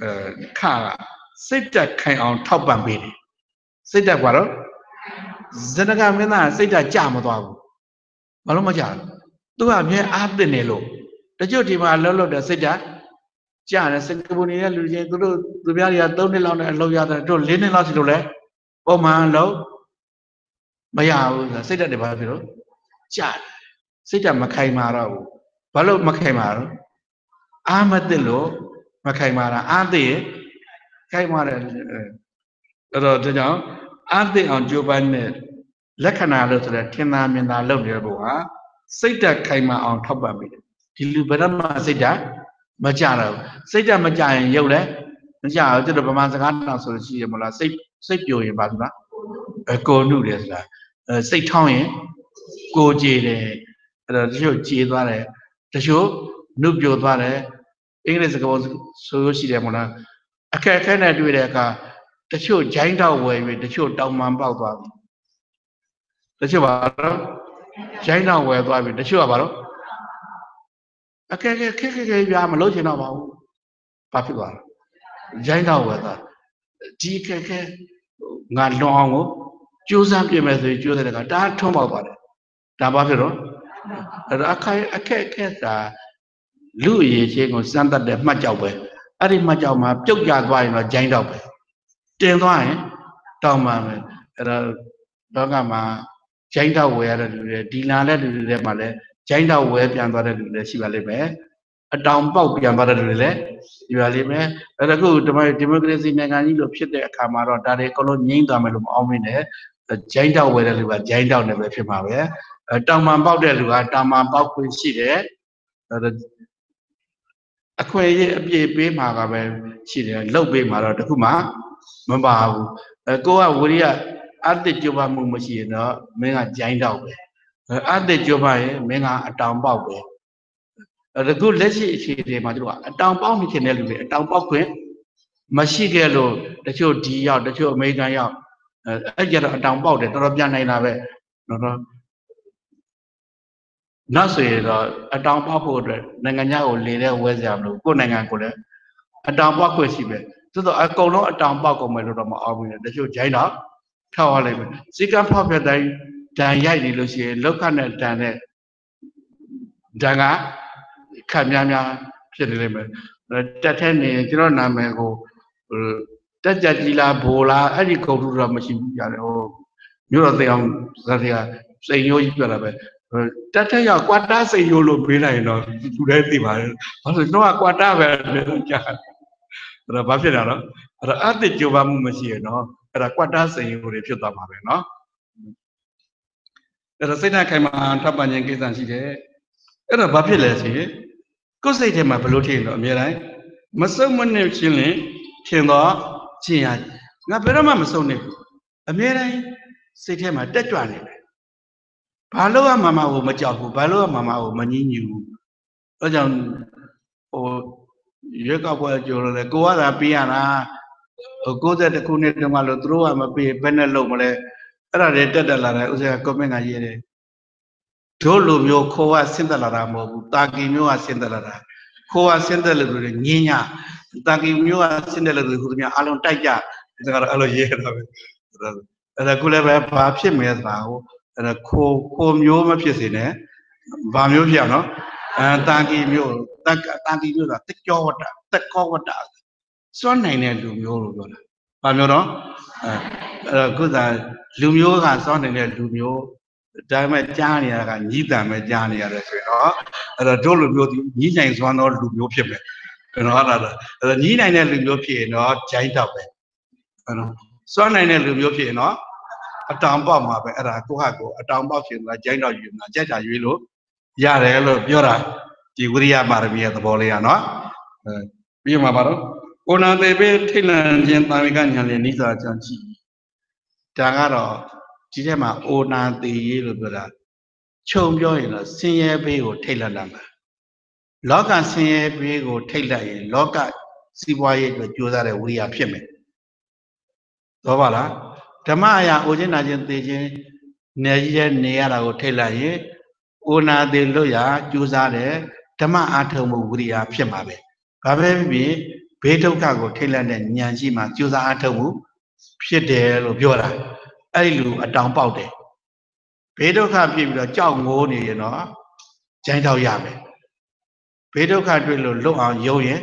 အဲခါကစိတ်တက်ခိုင်အောင်ထောက်ပံ့ပေးတယ်စိတ်တက်ဘာလို့ဇနကမင်းသားစိတ်တက်ကြမသွားဘူးဘာလို့မကြလဲသူကအမြဲအာသစ်နေလို့တချို့ဒီမှာလှုပ်လှုပ်တဲ့စိတ်တက်ကြားတယ်စင်ကာပူနေတဲ့လူချင်းသူတို့သူများတွေက3နှစ်လောက်နဲ့အလုပ်ရတယ်တို့4နှစ်လောက်စီလို့လဲပုံမှန်လို့မရဘူးဆိုစိတ်ဓာတ်တွေဘာဖြစ်လို့ ကြားတယ်စိတ်ဓာတ်မခိုင်မာတော့ဘူးဘာလို့မခိုင်မာတော့အာမသိလို့မခိုင်မာတာအာသိရင်ခိုင်မာတယ်အဲ့တော့ဒါကြောင့်အာသိအောင်ကြိုးပမ်းတဲ့လက္ခဏာလို့ဆိုတဲ့ထင်သာမြင်သာလုပ်နေတဲ့ဘုရားစိတ်ဓာတ်ခိုင်မာအောင်ထောက်ပံ့ပေးတယ်ဒီလူဘယ်တော့မှစိတ်ဓာတ်မကြတော့ဘူးစိတ်ဓာတ်မကြရင်ရုပ်လည်းမကြဘူးကျတော့ဗမာစကားတောင်ဆိုလို့ရှိရမလားစိတ်စိတ်ပြိုရင်ပါဘူးလားအကိုနုတယ်ဆိုတာအဲစိတ်ထောင်းရင် ကိုကြည်တယ်အဲ့တော့တချို့ကြည်သွားတယ်တချို့နုပြိုသွားတယ်အင်္ဂလိပ်စကားပုံဆိုလို့ရှိတယ်မလားအခက်အခဲနဲ့တွေ့တဲ့အခါတချို့ဂျိုင်းတောက်ဝယ်ပြီးတချို့တောင်မှန်ပေါက်သွားပြီတချို့ပါတော့ဂျိုင်းတောက်ဝယ်သွားပြီတချို့ကပါတော့အခက်ခဲခက်ခက်ခဲပြမလို့ချင်တော့ပါဘူးဘာဖြစ်သွားလဲရိုင်းတော့ဝယ်သွားဒီခက်ခဲငါလွန်အောင်ကိုကြိုးစားပြင်မယ်ဆိုရင်ကြိုးစားတဲ့ကဒါထုံးပေါက်သွားတယ် ဒါဘာဖြစ်တော့အဲ့တော့အခက်အခက်ခဲတာလူအရေးချင်းကိုစမ်းတတ်တဲ့မှတ်ကြောက်ပဲအဲ့ဒီမှတ်ကြောက်မှာပြုတ်ကျသွားရင်တော့ဂျိုင်းတော့ပဲတင်သွားရင်တောင်းပါမယ်အဲ့တော့လောကမှာဂျိုင်းတော့ဝယ်ရတဲ့လူတွေဒီလာတဲ့လူတွေမှာလည်းဂျိုင်းတော့ဝဲပြန်သွားတဲ့လူတွေရှိပါလိမ့်မယ်အတောင်ပေါက်ပြန်သွားတဲ့လူတွေလည်းရှိပါလိမ့်မယ်အဲဒါခုဒီမိုဒီမိုကရေစီနိုင်ငံကြီးလို့ဖြစ်တဲ့အခါမှာတော့ဒါတွေအကုန်လုံးငြိမ့်သွားမယ်လို့မအောင်မင်းနဲ့ဂျိုင်းတော့ဝဲတဲ့လူကဂျိုင်းတော့နဲ့ပဲဖြစ်မှာပဲအ တောင်မှန်ပေါက်တဲ့လူကတောင်မှန်ပေါက်ခွင့်ရှိတယ်အခွင့်အရေးအပြည့်ပေးမှာကပဲရှိတယ်လှုပ်ပေးမှာတော့တခုမှမပါဘူးအဲကိုကဝိရိယအတ္တကြွပါမှုမရှိရင်တော့မင်းကဂျိုင်းတော့ပဲအတ္တကြွပါရင်မင်းကအတောင်ပေါက်ပဲအဲခုလက်ရှိအခြေအနေမှာတို့ကအတောင်ပေါက်နေခြင်းတဲ့လူတွေအတောင်ပေါက်ခွင့်မရှိခဲ့လို့တချို့ဒီရောက်တချို့အမေရိကန်ရောက်အဲအဲ့ကြတော့အတောင်ပေါက်တယ်တော်တော်ပြန်နိုင်တာပဲတော်တော် နောက်ဆိုရင်တော့အတောင်ပေါက်ဖို့အတွက်နိုင်ငံခြားကိုလေတဲ့ဝဲစရာမလိုကိုယ်နိုင်ငံကိုလည်းအတောင်ပေါက်ခွင့်ရှိပဲသို့တော့အကုန်လုံးအတောင်ပေါက်ကုန်မယ်လို့တော့မအောင်ဘူးလေတချို့ဂျိုင်းတော့ထောက်ရလိုက်မယ်စီကံဖောက်ပြတိုင်းဒဏ်ရိုက်နေလို့ရှိရင်လောက်ခနဲ့ဒဏ်နဲ့ဒဏ်ကခက်များများဖြစ်နေလိမ့်မယ်တက်ထဲနေကျွန်တော်နာမည်ကိုတက်ကြကြီးလားဘိုလားအဲ့ဒီဂုဏ်ထူတော့မရှိဘူးကြတယ်ဟိုမြို့တော်သိအောင်ဇာတိကစိန်ရိုးကြီးပြတာပဲ တက်ထက်ရောက်ကွာတာစိန်ရိုးလို့ပေးလိုက်ရင်တော့သူလည်းသိပါတယ်ဘာလို့တော့ကွာတာပဲကြာအဲ့ဒါဘာဖြစ်တာတော့အဲ့ဒါအတိကြိုးပမ်းမှုမရှိရနော်အဲ့ဒါကွာတာစိန်ရိုးတွေဖြစ်သွားမှာပဲနော်အဲ့ဒါစိတ်ဓာတ်ခိုင်မာထပ်ပန်ခြင်းကိစ္စရှိတယ်အဲ့ဒါဘာဖြစ်လဲဆိုရင်ကိုယ်စိတ်ထဲမှာဘလို့ထင်တော့အမြဲတမ်းမစုံမနစ်ချင်းလင်ထင်တော့ခြင်းရငါဘယ်တော့မှမစုံနေဘူးအမြဲတမ်းစိတ်ထဲမှာတက်ကြွနေတယ် ဘာလို့ကမမကိုမကြောက်ဘူးဘာလို့ကမမကိုမငြင်းညူဘူးအဲကြောင့်ဟိုရွက်ကောက်ပွဲကြော်တယ်ကိုကသာပေးရတာဟို60ခုနှစ်တုန်းကလို့သူတို့ကမပေးဘယ်နဲ့လုပ်မလဲအဲ့ဒါတွေတက်တက်လာတယ်ဥစ္စာကွန်မန့်ကရေးတယ်တို့လိုမျိုးခိုးကဆင်းသက်လာတာမဟုတ်ဘူးတာကီမျိုးကဆင်းသက်လာတာခိုးကဆင်းသက်လို့တွေညင်းညတာကီမျိုးကဆင်းသက်လို့ဟိုသူများအလုံးတိုက်ကြဒါကတော့အဲ့လိုရေးရတာပဲအဲ့ဒါခုလည်းပဲဘာဖြစ်မဲဆိုတာဟို အဲ့ဒါခိုးခိုးမျိုးမဖြစ်စေနဲ့ဘာမျိုးဖြစ်အောင်နော်အဲတာကီမျိုးတာတာကီမျိုးဆိုတာတက်ကြောဝတ္တတက်ကောဝတ္တစွန့်နိုင်တဲ့လူမျိုးလို့ပြောတာဘာမျိုးတော့အဲအဲ့တော့ခုသာလူမျိုးကစွန့်နိုင်တဲ့လူမျိုးဒါပေမဲ့ကြားနေရတာကညီးတံပဲကြားနေရတယ်ဆိုရင်တော့အဲ့တော့တို့လူမျိုးဒီညီးနိုင်စွမ်းသောလူမျိုးဖြစ်မယ်ကျွန်တော်အဲ့ဒါအဲ့တော့ညီးနိုင်တဲ့လူမျိုးဖြစ်ရင်တော့ဂျိုင်းတော့ပဲအဲ့တော့စွမ်းနိုင်တဲ့လူမျိုးဖြစ်ရင်တော့ အတောင်ပေါက်မှာပဲအဲ့ဒါကိုဟာကိုအတောင်ပေါက်ရှင်လားကြိုင်းတော့ယူမှာကြက်တာရွေးလို့ရတယ်လို့ပြောတာဒီဝိရိယပါရမီရဲ့သဘောလေးอ่ะเนาะအဲပြီးမှပါတော့ကိုနာသေးပဲထိတ်လန့်ခြင်းတာဝိကညာလေးနိစ္စကြောင့်ကြည့်ဒါကတော့ဒီထဲမှာအိုနာသေးရေးလို့ပြောတာခြုံပြောရင်တော့ဆင်းရဲဘေးကိုထိတ်လန့်တာပါလောကဆင်းရဲဘေးကိုထိတ်လန့်ရင်လောကစီးပွားရေးအတွက်ကြိုးစားတဲ့ဝိရိယဖြစ်မယ်တော့ပါလား ဓမ္မအရာအိုခြင်းနာခြင်းသိခြင်းနေကြီးတဲ့နေရတာကိုထိတ်လန့်ရင်အိုနာသေးလို့ရကြိုးစားတဲ့ဓမ္မအာထုံမှုဝိရိယဖြစ်မှာပဲဘာပဲဖြစ်ဘေးဒုက္ခကိုထိတ်လန့်တဲ့ဉာဏ်ရှိမှကြိုးစားအာထုံမှုဖြစ်တယ်လို့ပြောတာအဲ့ဒီလူအတောင်ပေါက်တယ်ဘေးဒုက္ခဖြစ်ပြီးတော့ကြောက်ငိုးနေရင်တော့ကြိုင်းတော့ရမယ်ဘေးဒုက္ခတွေ့လို့လွတ်အောင်ယုံရင်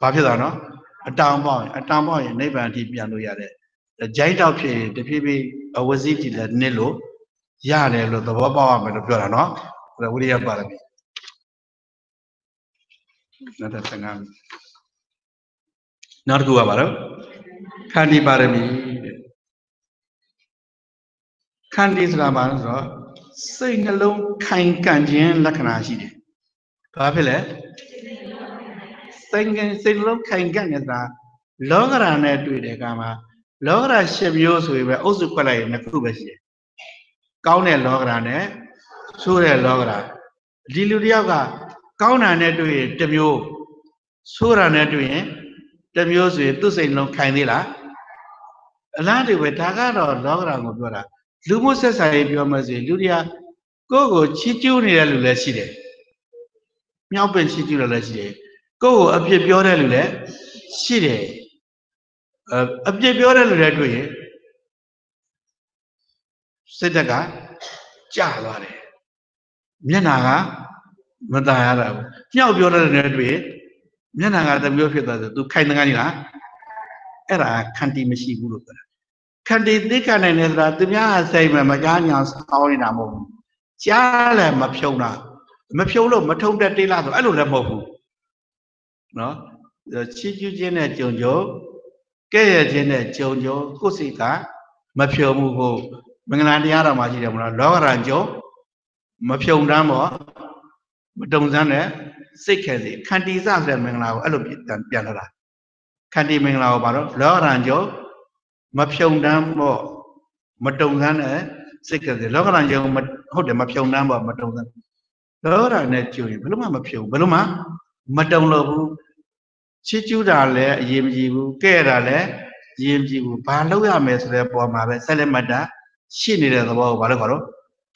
ဘာဖြစ်သွားနော်အတောင်ပေါက်ရင်အတောင်ပေါက်ရင်နိဗ္ဗာန်အထိပြန်လို့ရတ ယ်ကြိုင်းတော့ဖြစ်ရင်တဖြည်းဖြည်းအဝစီတီလည်းနစ်လို့ရတယ်လို့သဘောပေါက်ရမယ်လို့ပြောတာနော်ဒါဝိရိယပါရမီနောက်တစ်15နောက်တစ်ခုကပါတော့ခန္တီပါရမီတဲ့ခန္တီဆိုတာဘာလဲဆိုတော့စိတ်နှလုံးခိုင်ကန့်ခြင်းလက္ခဏာရှိတယ်။ဘာဖြစ်လဲစိတ်ငယ်စိတ်နှလုံးခိုင်ကန့်နေတာလောကရာနဲ့တွေ့တဲ့အခါမှာ လောကရာရှစ်မျိုးဆိုရင်ပဲအုပ်စုခွက်လိုက်ရင်နှစ်ခုပဲရှိတယ်။ကောင်းတဲ့လောကရာနဲ့ဆိုးတဲ့လောကရာဒီလူတယောက်ကကောင်းတာနဲ့တွေ့ရင်တစ်မျိုးဆိုးတာနဲ့တွေ့ရင်တစ်မျိုးဆိုရင်သူ့စိတ်လုံးခိုင်သေးလားအလားတူပဲဒါကတော့လောကရာကိုပြောတာလူမှုဆက်ဆံရေးပြောမှဆိုရင်လူတွေကကိုယ့်ကိုချီးကျူးနေတဲ့လူလည်းရှိတယ်မြောက်ပင်ချီးကျူးတယ်လည်းရှိတယ်ကိုယ့်ကိုအပြစ်ပြောတဲ့လူလည်းရှိတယ် အပြစ်ပြောတဲ့လူတွေတွေ့ရင်စိတ်တက်ကကြာသွားတယ်မျက်နာကမตายရတာဘူးမြောက်ပြောတဲ့လူတွေတွေ့ရင်မျက်နာကတမျိုးဖြစ်သွားတယ်သူခိုင်တန်းကြီးလားအဲ့ဒါခန္တီမရှိဘူးလို့ပြောတာခန္တီသိခနိုင်တယ်ဆိုတာသူများအစိမ်မမကြားညာဆောင်းနေတာမဟုတ်ဘူးကြားလည်းမဖြုံတာမဖြုံလို့မထုံတက်တေးလားဆိုအဲ့လိုလည်းမဟုတ်ဘူးနော်ချီးကျူးခြင်းနဲ့ကြုံကြုံ ကဲ့ရဲ့ခြင်းနဲ့ကြုံကြုံကိုယ်စိတ်ကမဖြုံမှုကိုမင်္ဂလာတရားတော်မှာရှိတယ်မလားလောကရန်ကြုံမဖြုံတမ်းပေါ့မတုံစမ်းတဲ့စိတ်ခဲစီခန္တီစဆိုတဲ့မင်္ဂလာကိုအဲ့လိုပြန်လာတာခန္တီမင်္ဂလာကိုဘာလို့လောကရန်ကြုံမဖြုံတမ်းပေါ့မတုံစမ်းတဲ့စိတ်ကလေးလောကရန်ကျုံဟုတ်တယ်မဖြုံတမ်းပေါ့မတုံစမ်းလောကရန်နဲ့ကျုံရင်ဘယ်လို့မှမဖြုံဘယ်လို့မှမတုံလို့ဘူး ချစ်ကျူးတာလည်းအရေးမကြီးဘူးကဲ့တာလည်းအရေးမကြီးဘူးဘာလုပ်ရမယ်ဆိုတဲ့ပေါ်မှာပဲဆက်လက်မတ်တာရှိနေတဲ့သဘောကိုဘာလို့ခေါ်တော့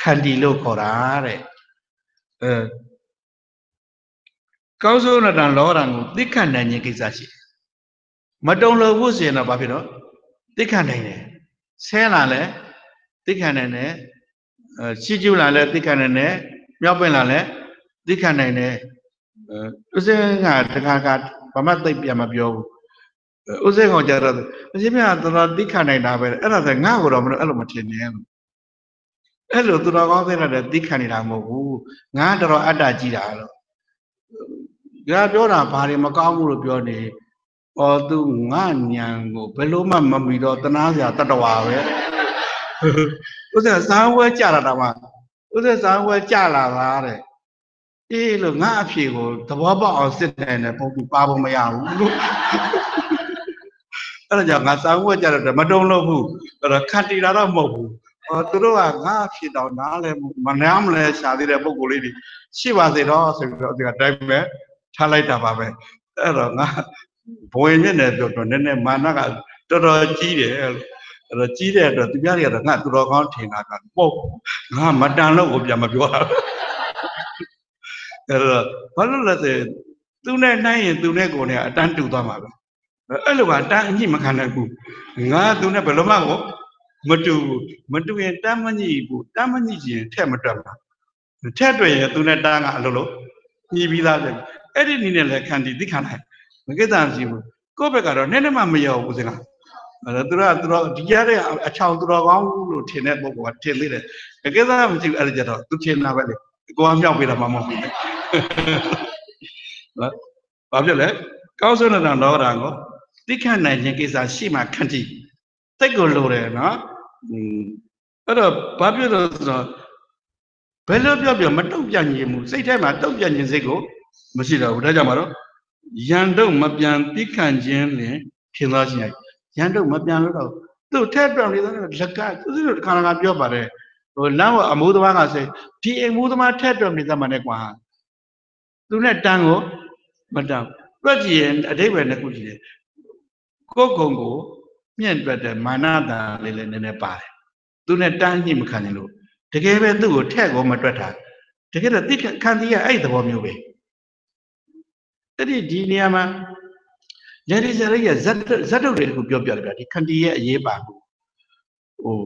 ခန္တီလို့ခေါ်တာတဲ့အဲကောင်းဆုံးတန်လောကရန်ကိုသိခန့်နိုင်ခြင်းကိစ္စရှိမတုံလို့ဘူးဆိုရင်တော့ဘာဖြစ်တော့သိခံနိုင်တယ်ဆဲလာလဲသိခံနိုင်တယ်ရှိကျူလာလဲသိခံနိုင်တယ်မြောက်ပင်လာလဲသိခံနိုင်တယ်ဥစဉ်ကတခါက ဘာမှသိပြန်မပြောဘူးဥစဉ်ကောင်ကြတော့အရှင်မြတ်တော်တော်သိခံနိုင်တာပဲအဲ့ဒါဆိုငါ့ကိုတော့မလို့အဲ့လိုမထင်နဲ့လို့အဲ့လိုသူတော်ကောင်းသိတဲ့သိခံနေတာမဟုတ်ဘူးငါတော်တော်အတ္တကြီးတာလို့ဒါပြောတာဘာတွေမကောင်းဘူးလို့ပြောနေဩသူငါညံကိုဘယ်လို့မှမမီတော့တနာစရာတတဝါပဲဥစ္စာဇာဝဲကြတာတော့မှဥစ္စာဇာဝဲကြလာတာတဲ့ အေးလို့ငါအဖြေကိုသဘောပေါက်အောင်စစ်တယ်နဲ့ပုံပြီးပါဖို့မရဘူးလို့အဲ့ဒါကြောင့်ငါဇာဝဲကြတော့မတုံလို့ဘူးအဲ့တော့ခတ်တီတာတော့မဟုတ်ဘူးဟောသူတို့ကငါအဖြေတော့နားလဲမနားမလဲရှာသေးတဲ့ပုံကိုလေးတွေရှိပါစေတော့ဆိုပြီးတော့ဒီကတိုင်းပဲထားလိုက်တာပါပဲအဲ့တော့ငါဘဝင်မြင့်တယ်ပြောတော့နည်းနည်းမာနကတော်တော်ကြီးတယ်အဲ့တော့ကြီးတဲ့အတွက်သူများတွေကတော့ငါသူတော်ကောင်းထင်တာကပေါ့ငါမတန်လို့ကိုပြန်မပြောတာ အဲ့တော့ဘာလို့လဲဆိုသူနဲ့နှိုင်းရင်သူနဲ့ကိုယ်နဲ့အတန်းတူသွားမှာပဲအဲ့လိုကအတန်းအညိမခံနိုင်ဘူးငါသူနဲ့ဘယ်လိုမှကိုမတူဘူးမတူရင်တမ်းမညိဘူးတမ်းမညိရင်ထက်မတက်ဘူးထက်တွေ့ရင်သူနဲ့တန်းကအလိုလိုညီပြီးသားတယ်အဲ့ဒီနည်းနဲ့လည်းခံတည်သိခံနိုင်မကိစ္စမရှိဘူးကိုယ့်ဘက်ကတော့နည်းနည်းမှမရောဘူးစကားအဲ့တော့သူကသူတော့ဒီရတဲ့အချောင်သူတော်ကောင်းလို့ထင်တဲ့ပုဂ္ဂိုလ်ကထင်သေးတယ်မကိစ္စမရှိဘူးအဲ့ဒါကြတော့သူထင်တာပဲလေကိုကမြောက်ပေးတာမှမဟုတ်ဘူးနော် ဘာဖြစ်လဲကောင်းစွန်းတဲ့လောကဓာတ်ကိုသိခံနိုင်ခြင်းကိစ္စရှိမှခန့်တိတိတ်ကိုလိုတယ်နော်อืมအဲ့တော့ဘာဖြစ်လို့ဆိုတော့ဘယ်လိုပြောပြောမတုတ်ပြန်ခြင်းဘူးစိတ်ထဲမှာတုတ်ပြန်ခြင်းစိတ်ကိုမရှိတော့ဘူးဒါကြောင့်မတော့ရန်တုတ်မပြန်တိခံခြင်းလင်ဖြစ်သွားခြင်းရန်တုတ်မပြန်လို့တော့သူ့ထက်ပြောင်းနေတဲ့လက်ကသူတို့ခါခါပြောပါတယ်ဟိုလမ်းကအမိုးသမားကဆိုဒီအမိုးသမားထက်ပြောင်းနေသမှနဲ့ကွာ သူနဲ့တန်းကိုမတန်းတွက်ကြည့်ရင်အတိပ္ပယ်နှစ်ခုရှိတယ်ကိုယ်ကုံကိုမြင့်တွက်တဲ့မာနတန်လေးလည်းနည်းနည်းပါတယ်သူနဲ့တန်းညှိမခံနိုင်လို့တကယ်ပဲသူ့ကိုထက်ကိုမတွက်တာတကယ်တော့တိခံတီးရအဲ့သဘောမျိုးပဲအဲ့ဒီဒီနေရာမှာလက်ဒီစရိယဇတ်ဇတ်တုတ်တွေတခုပြောပြတယ်ဗျာဒီခန္တီရဲ့အရေးပါမှုဟို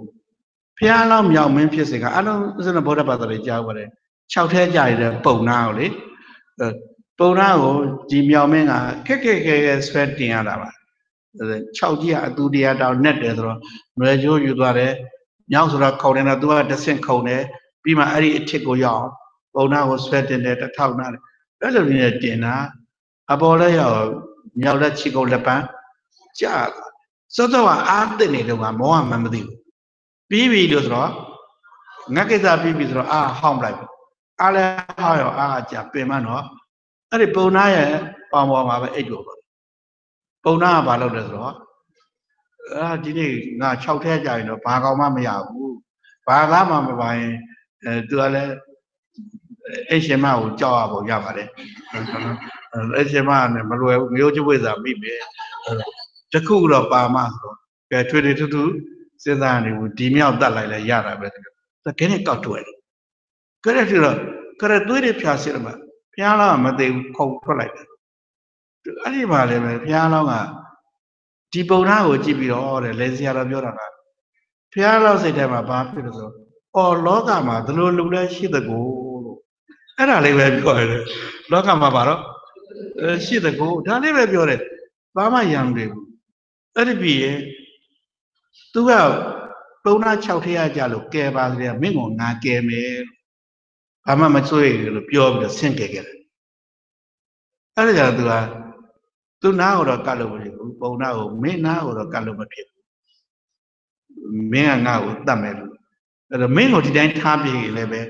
ဖျားလောက်မြောက်မင်းဖြစ်စေကအလုံးစနဗုဒ္ဓဘာသာတွေကြားပါတယ်6ထဲကြာရတဲ့ပုံနာကိုလေ ပုံနာကိုဒီမြောက်မင်းကခက်ခက်ခဲခဲဆွဲတင်ရတာပါ6ကြီးကအတူတရားတောင်နဲ့တယ်ဆိုတော့နွယ်ကျိုးယူသွားတယ်မြောက်ဆိုတော့ခုံတယ်တော့သူကတဆင့်ခုံတယ်ပြီးမှအဲ့ဒီအထစ်ကိုရောက်ပုံနာကိုဆွဲတင်တယ်တစ်ထောက်နာတယ်အဲ့လိုနေတင်တာအပေါ်လည်းရောက်မြောက်လက်ချီကုတ်လက်ပန်းကြာစောစောကအားတက်နေတော့ကမောဟမှမသိဘူးပြီးပြီလို့ဆိုတော့ငါကိစ္စပြီးပြီဆိုတော့အာဟောင်းလိုက် အားလည်းဟောင်းရောအားကြာပင်မနော်အဲ့ဒီပုံနာရဲ့ပေါင်ပေါ်မှာပဲအိတ်လို့ပါပုံနာကဘာလုပ်လဲဆိုတော့အာဒီနေ့ငါ6ထဲကြာရင်တော့ဘာကောင်မှမရဘူးဘာကားမှမပါရင်အဲသူကလည်းအဲ့ရှင်မကိုကြောက်ရဖို့ရပါတယ်အဲ့ရှင်မကလည်းမလွယ်ဘူးမျိုးချဝိဇ္ဇာမိမယ်တခုတော့ပါမှဆိုတော့ကဲထွေထွေထူးထူးစဉ်းစားနေဘူးဒီမြောက်တတ်လိုက်လဲရတာပဲတကယ်နဲ့ကောက်ထွက်တယ် ကဲတဲ့ဆိုတော့ကဲသွေးတွေဖြာစစ်တော့မှဘုရားလောင်းကမသိဘူးခုံထွက်လိုက်တယ်အဲ့ဒီမှာလည်းပဲဘုရားလောင်းကဒီပုံနာကိုကြည့်ပြီးတော့တဲ့လေဆရာတော်ပြောတာကဘုရားလောင်းစိတ်ထဲမှာဘာဖြစ်လို့ဆိုအော်လောကမှာဒီလိုလူလဲရှိတဲ့ကိုလို့အဲ့ဒါလေးပဲပြောရတယ်လောကမှာပါတော့ရှိတဲ့ကိုဒါလေးပဲပြောတယ်ဘာမှရံတယ်ဘူးအဲ့ဒီပြီးရင်သူကပုံနာ6ထည့်ရကြလို့ကဲပါစေမင်းကငါကဲမယ် ဘာမှမစိုးရလို့ပြောပြီးတော့ဆင့်ကဲခဲ့တယ်အဲ့ဒါကြောင့်သူကသူနာကိုတော့ကတ်လို့မဖြစ်ဘူးပုံနာကိုမင်းနာကိုတော့ကတ်လို့မဖြစ်ဘူးမင်းကငါ့ကိုတတ်မယ်လို့အဲ့တော့မင်းကိုဒီတိုင်းထားပြီးလည်းပဲ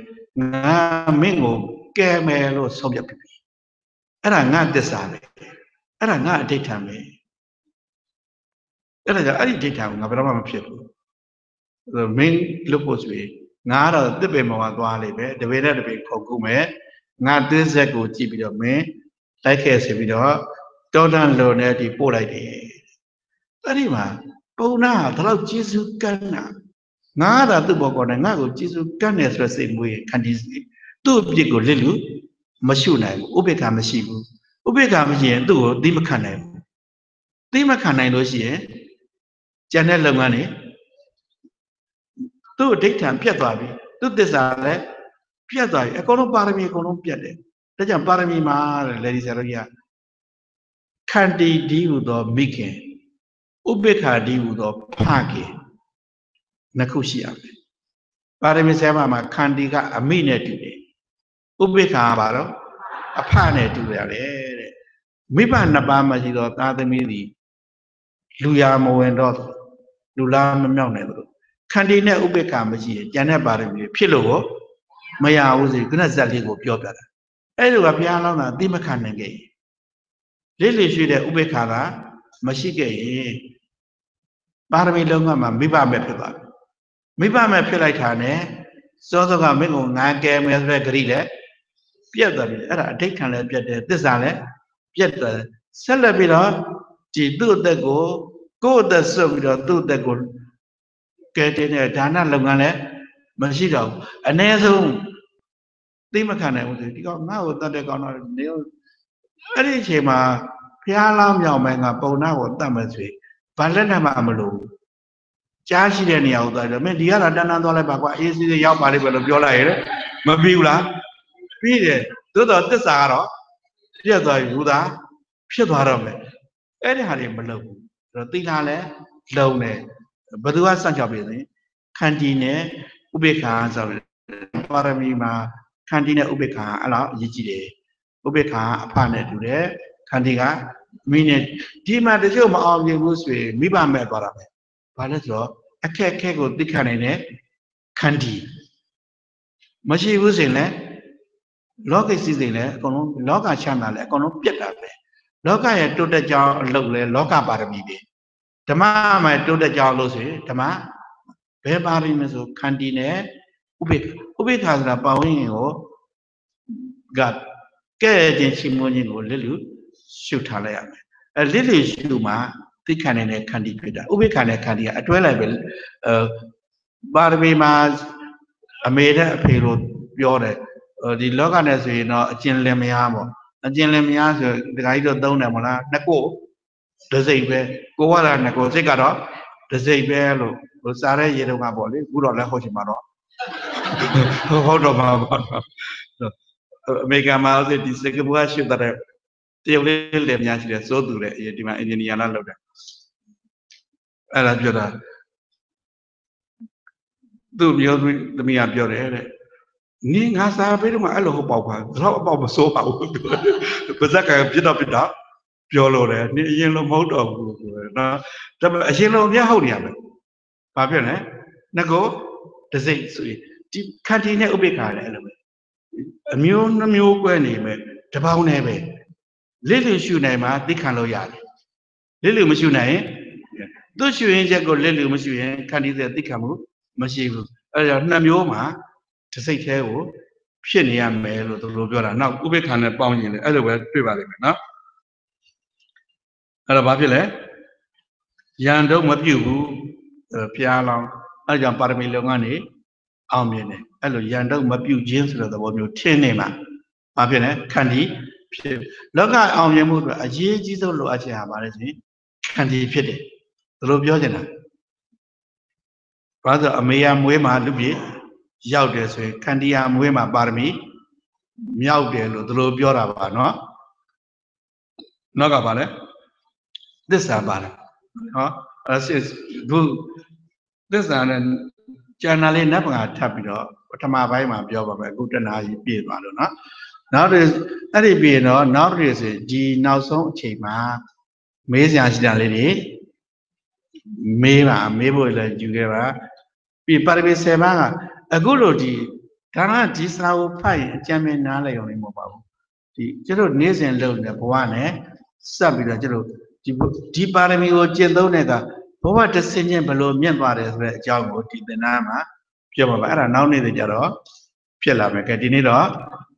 ငါမင်းကိုကဲမယ်လို့ဆုံးဖြတ်ပြီအဲ့ဒါငါသစ္စာပဲအဲ့ဒါငါအဋ္ဌံပဲအဲ့ဒါကြောင့်အဲ့ဒီဒိဋ္ဌာကိုငါဘယ်တော့မှမဖြစ်ဘူးမင်းလွတ်ဖို့ဆိုရင် ငါကတော့တစ်ပင်ပေါ်မှာသွားလိမ့်မယ်တပင်နဲ့တပင်ခုတ်ကူမယ်ငါသစ္ဆက်ကိုကြည့်ပြီးတော့မင်းလိုက်ခဲ့ဆိုပြီးတော့တောတန်လွန်တဲ့ဒီပို့လိုက်တယ်အဲ့ဒီမှာပုံနာကဒါတော့ကျေစုကန်းတာငါကသူ့ဘောကောနဲ့ငါ့ကိုကျေစုကန်းတယ်ဆိုတဲ့စိတ်မွေးခန္တီစီသူ့အပြစ်ကိုလစ်လို့မရှုနိုင်ဘူးဥပေက္ခမရှိဘူးဥပေက္ခမရှိရင်သူ့ကိုသိမခံနိုင်ဘူးသိမခံနိုင်လို့ရှိရင်ကျန်တဲ့လုပ်ငန်းတွေ သူ့အဋ္ဌံပြတ်သွားပြီသူ့သစ္စာလည်းပြတ်သွားပြီအကုန်လုံးပါရမီအကုန်လုံးပြတ်တယ်ဒါကြောင့်ပါရမီမှာတဲ့လေဒီဆရာတို့ကြီးကခန္တီဒီဟုသောမိခင်ဥပိ္ပခာဒီဟုသောဖခင်နှစ်ခုရှိရမယ်ပါရမီဆရာမမှာခန္တီကအမိနဲ့တူတယ်ဥပိ္ပခာကဘာတော့အဖနဲ့တူရတယ်တဲ့မိဘနှစ်ပါးမှာရှိသောသားသမီးသည်လူရမဝင်တော့လူလားမမြောက်နိုင်ဘူး ခန္တီနဲ့ဥပေက္ခမရှိရင်ကျန်တဲ့ပါရမီဖြစ်လို့မရဘူးစီခုနဇက်လေးကိုပြောပြတာအဲ့လိုကဘုရားလောင်းတာအတိမခံနိုင်ခဲ့လေးလေးရှိတဲ့ဥပေက္ခကမရှိခဲ့ရင်ပါရမီလုံးကမှမိဘမဲ့ဖြစ်သွားမိဘမဲ့ဖြစ်လိုက်တာနဲ့စောစောကမင်းကိုငါကဲမယ်ဆိုတဲ့ဂရိလည်းပြတ်သွားပြီအဲ့ဒါအဋိဋ္ဌံလည်းပြတ်တယ်သစ္စာလည်းပြတ်သွားတယ်ဆက်လက်ပြီးတော့ဒီသူ့အသက်ကိုကိုယ့်အသက်ဆွတ်ပြီးတော့သူ့အသက်ကို ကဲတင်တဲ့ဒါနလုပ်ငန်းလည်းမရှိတော့ဘူးအ ਨੇ ဆုံးသိမခံနိုင်ဘူးဒီကောင်ငါ့ကိုတတ်တဲ့ကောင်တော့နေအဲ့ဒီအချိန်မှာဖျားလောင်းမြောင်မယ်ငါပုံနာကိုတတ်မယ်ဆိုရင်ဘာလက်နဲ့မှမလို့ကြားရှိတဲ့နေရာကိုသွားတယ်မင်းဒီကတော့တန်းတန်းသွားလိုက်ပါကွာအေးစီးစီးရောက်ပါလိမ့်မယ်လို့ပြောလိုက်ရတယ်မပြီးဘူးလားပြီးတယ်သို့တော့တစ္ဆာကတော့ပြတ်သွားပြီဘူးသားဖြစ်သွားတော့မယ်အဲ့ဒီဟာတွေမလုပ်ဘူးအဲ့တော့သီလလည်းလုံတယ် ဘသူကစန့်ချောက်ပြီဆိုရင်ခန္တီနဲ့ဥပေက္ခာဆိုပါရမီမှာခန္တီနဲ့ဥပေက္ခာအဲ့လောက်အရေးကြီးတယ်ဥပေက္ခာအဖနဲ့တူတယ်ခန္တီကမိနဲ့ဒီမှာတချို့မအောင်မြင်ဘူးဆိုရင်မိဘမဲ့သွားတာပဲဘာလဲဆိုတော့အခက်အခဲကိုသိခံနိုင်တဲ့ခန္တီမရှိဘူးဆိုရင်လည်းလောကစီစဉ်လည်းအကုန်လုံးလောကချမ်းသာလည်းအကုန်လုံးပြတ်တာပဲလောကရဲ့တိုးတက်ကြောင်းအလုပ်လဲလောကပါရမီတွေ ဓမ္မမှာတိုးတက်ကြောင်းလို့ဆိုရင်ဓမ္မဘယ်ပါရမီဆိုခန္တီနဲ့ဥပိ္ပဥပိ္ပခါဆိုတာပါဝင်ရင်ကိုကကဲ့ခြင်းရှိမွန်းခြင်းကိုလက်လူရှုထားလိုက်ရမယ်အဲလက်လူရှုမှာသိခံနေတဲ့ခန္တီဖြစ်တာဥပိ္ပခါနဲ့ခန္တီကအတွဲလိုက်ပဲအဲပါရမီမှာအမေတဲ့အဖေလို့ပြောတယ်ဒီလောကနဲ့ဆိုရင်တော့အကျဉ်းလင်မယားပေါ့အကျဉ်းလင်မယားဆိုဒကာကြီးတော့သုံးတယ်မလားနှစ်ကို ဒစိတ်ပဲကိုကလည်းနှစ်ကိုစိတ်ကတော့ဒစိတ်ပဲလို့ဟိုစားတဲ့ရေတုံးကပေါ့လေအခုတော့လည်းဟုတ်ချင်မှာတော့ဟုတ်တော့မှာပေါ့အမေရိကန်မှာဆိုဒီစကပူကရှုတဲ့တရုတ်လေးလည်းများရှိတယ်စိုးသူတဲ့အရင်ဒီမှာအင်ဂျင်နီယာလာလုပ်တယ်အဲ့ဒါပြောတာသူ့မျိုးသမီးကပြောတယ်တဲ့နင်းငါစားပေးတော့မှအဲ့လိုဟုတ်ပေါက်ပါတော့အပေါက်မစိုးပါဘူးပါဇက်ကပြတော့ပြတော့ ပြောလို့တယ်နင်းအရင်လိုမဟုတ်တော့ဘူးနော်ဒါပေမဲ့အရင်လိုမြတ်ဟုတ်နေရမယ်ဘာပြောလဲငကိုတစိမ့်ဆိုရင်ဒီခန္တီနဲ့ဥပိ္ပခါလည်းအဲ့လိုပဲအမျိုးနှမျိုးကွဲနေမယ်တပေါင်းနဲ့ပဲလိလူရှုနိုင်မှာသိခံလို့ရတယ်လိလူမရှုနိုင်ရင်သူရှုရင်ချက်ကိုလိလူမရှုရင်ခန္တီတဲ့သိခံမှုမရှိဘူးအဲ့တော့နှစ်မျိုးမှာတစိတ်သေးကိုဖြစ်နေရမယ်လို့သူတို့ပြောတာနောက်ဥပိ္ပခါနဲ့ပေါင်းရင်လည်းအဲ့လိုပဲတွေ့ပါလိမ့်မယ်နော် အဲ့တော့ဘာဖြစ်လဲရန်တော့မပြုတ်ဘူးဖျားလောင်းအဲ့ကြောင့်ပါရမီလုံကနေအောင်မြင်တယ်အဲ့လိုရန်တော့မပြုတ်ခြင်းဆိုတဲ့သဘောမျိုးထင်းနေမှာဘာဖြစ်လဲခန္တီဖြစ်လောကအောင်မြင်မှုအတွက်အရေးကြီးဆုံးလိုအပ်ချက်ဟာဘာလဲဆိုရင်ခန္တီဖြစ်တယ်သူတို့ပြောချင်တာဘာလို့အမေရမွေးမှာလူပြေရောက်တယ်ဆိုရင်ခန္တီယာမွေးမှာပါရမီမြောက်တယ်လို့သူတို့ပြောတာပါနော်နောက်ကပါလဲ သစ္စာပါလဲနော်အဲ့စစ်ဒုသစ္စာနဲ့ကျန်တာလေးနတ်ပငါထပ်ပြီးတော့ပထမပိုင်းမှာပြောပါမယ်အခုတနာကြီးပြည့်သွားလို့နော်နောက်တွေအဲ့ဒီပြီးရင်တော့နောက်တွေဆိုဒီနောက်ဆုံးအချိန်မှာမေးစရာရှိတာလေးတွေမေးပါမေးဖို့လည်းယူခဲ့ပါပြီးပါရမီ7ပါးကအခုလို့ဒီဒါကဒီစာကိုဖတ်ရင်အကြံဉာဏ်နားလည်အောင်လည်းမဟုတ်ပါဘူးဒီကျတို့နေ့စဉ်လုပ်နေဘဝနဲ့စပ်ပြီးတော့ကျတို့ ဒီဒီပါရမီကိုကျင့်သုံးတဲ့ကဘဝတစ်ဆင့်ချင်းဘယ်လိုမြင့်သွားတယ်ဆိုတဲ့အကြောင်းကိုဒီသင်္นานမှာပြောပါပါအဲ့ဒါနောက်နေ့တည်းကျတော့ဖြစ်လာမယ်ကဲဒီနေ့တော့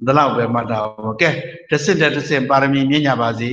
ဒီလောက်ပဲမှတ်တာပါကဲတစ်ဆင့်တစ်ဆင့်ပါရမီမြင့်ကြပါစေ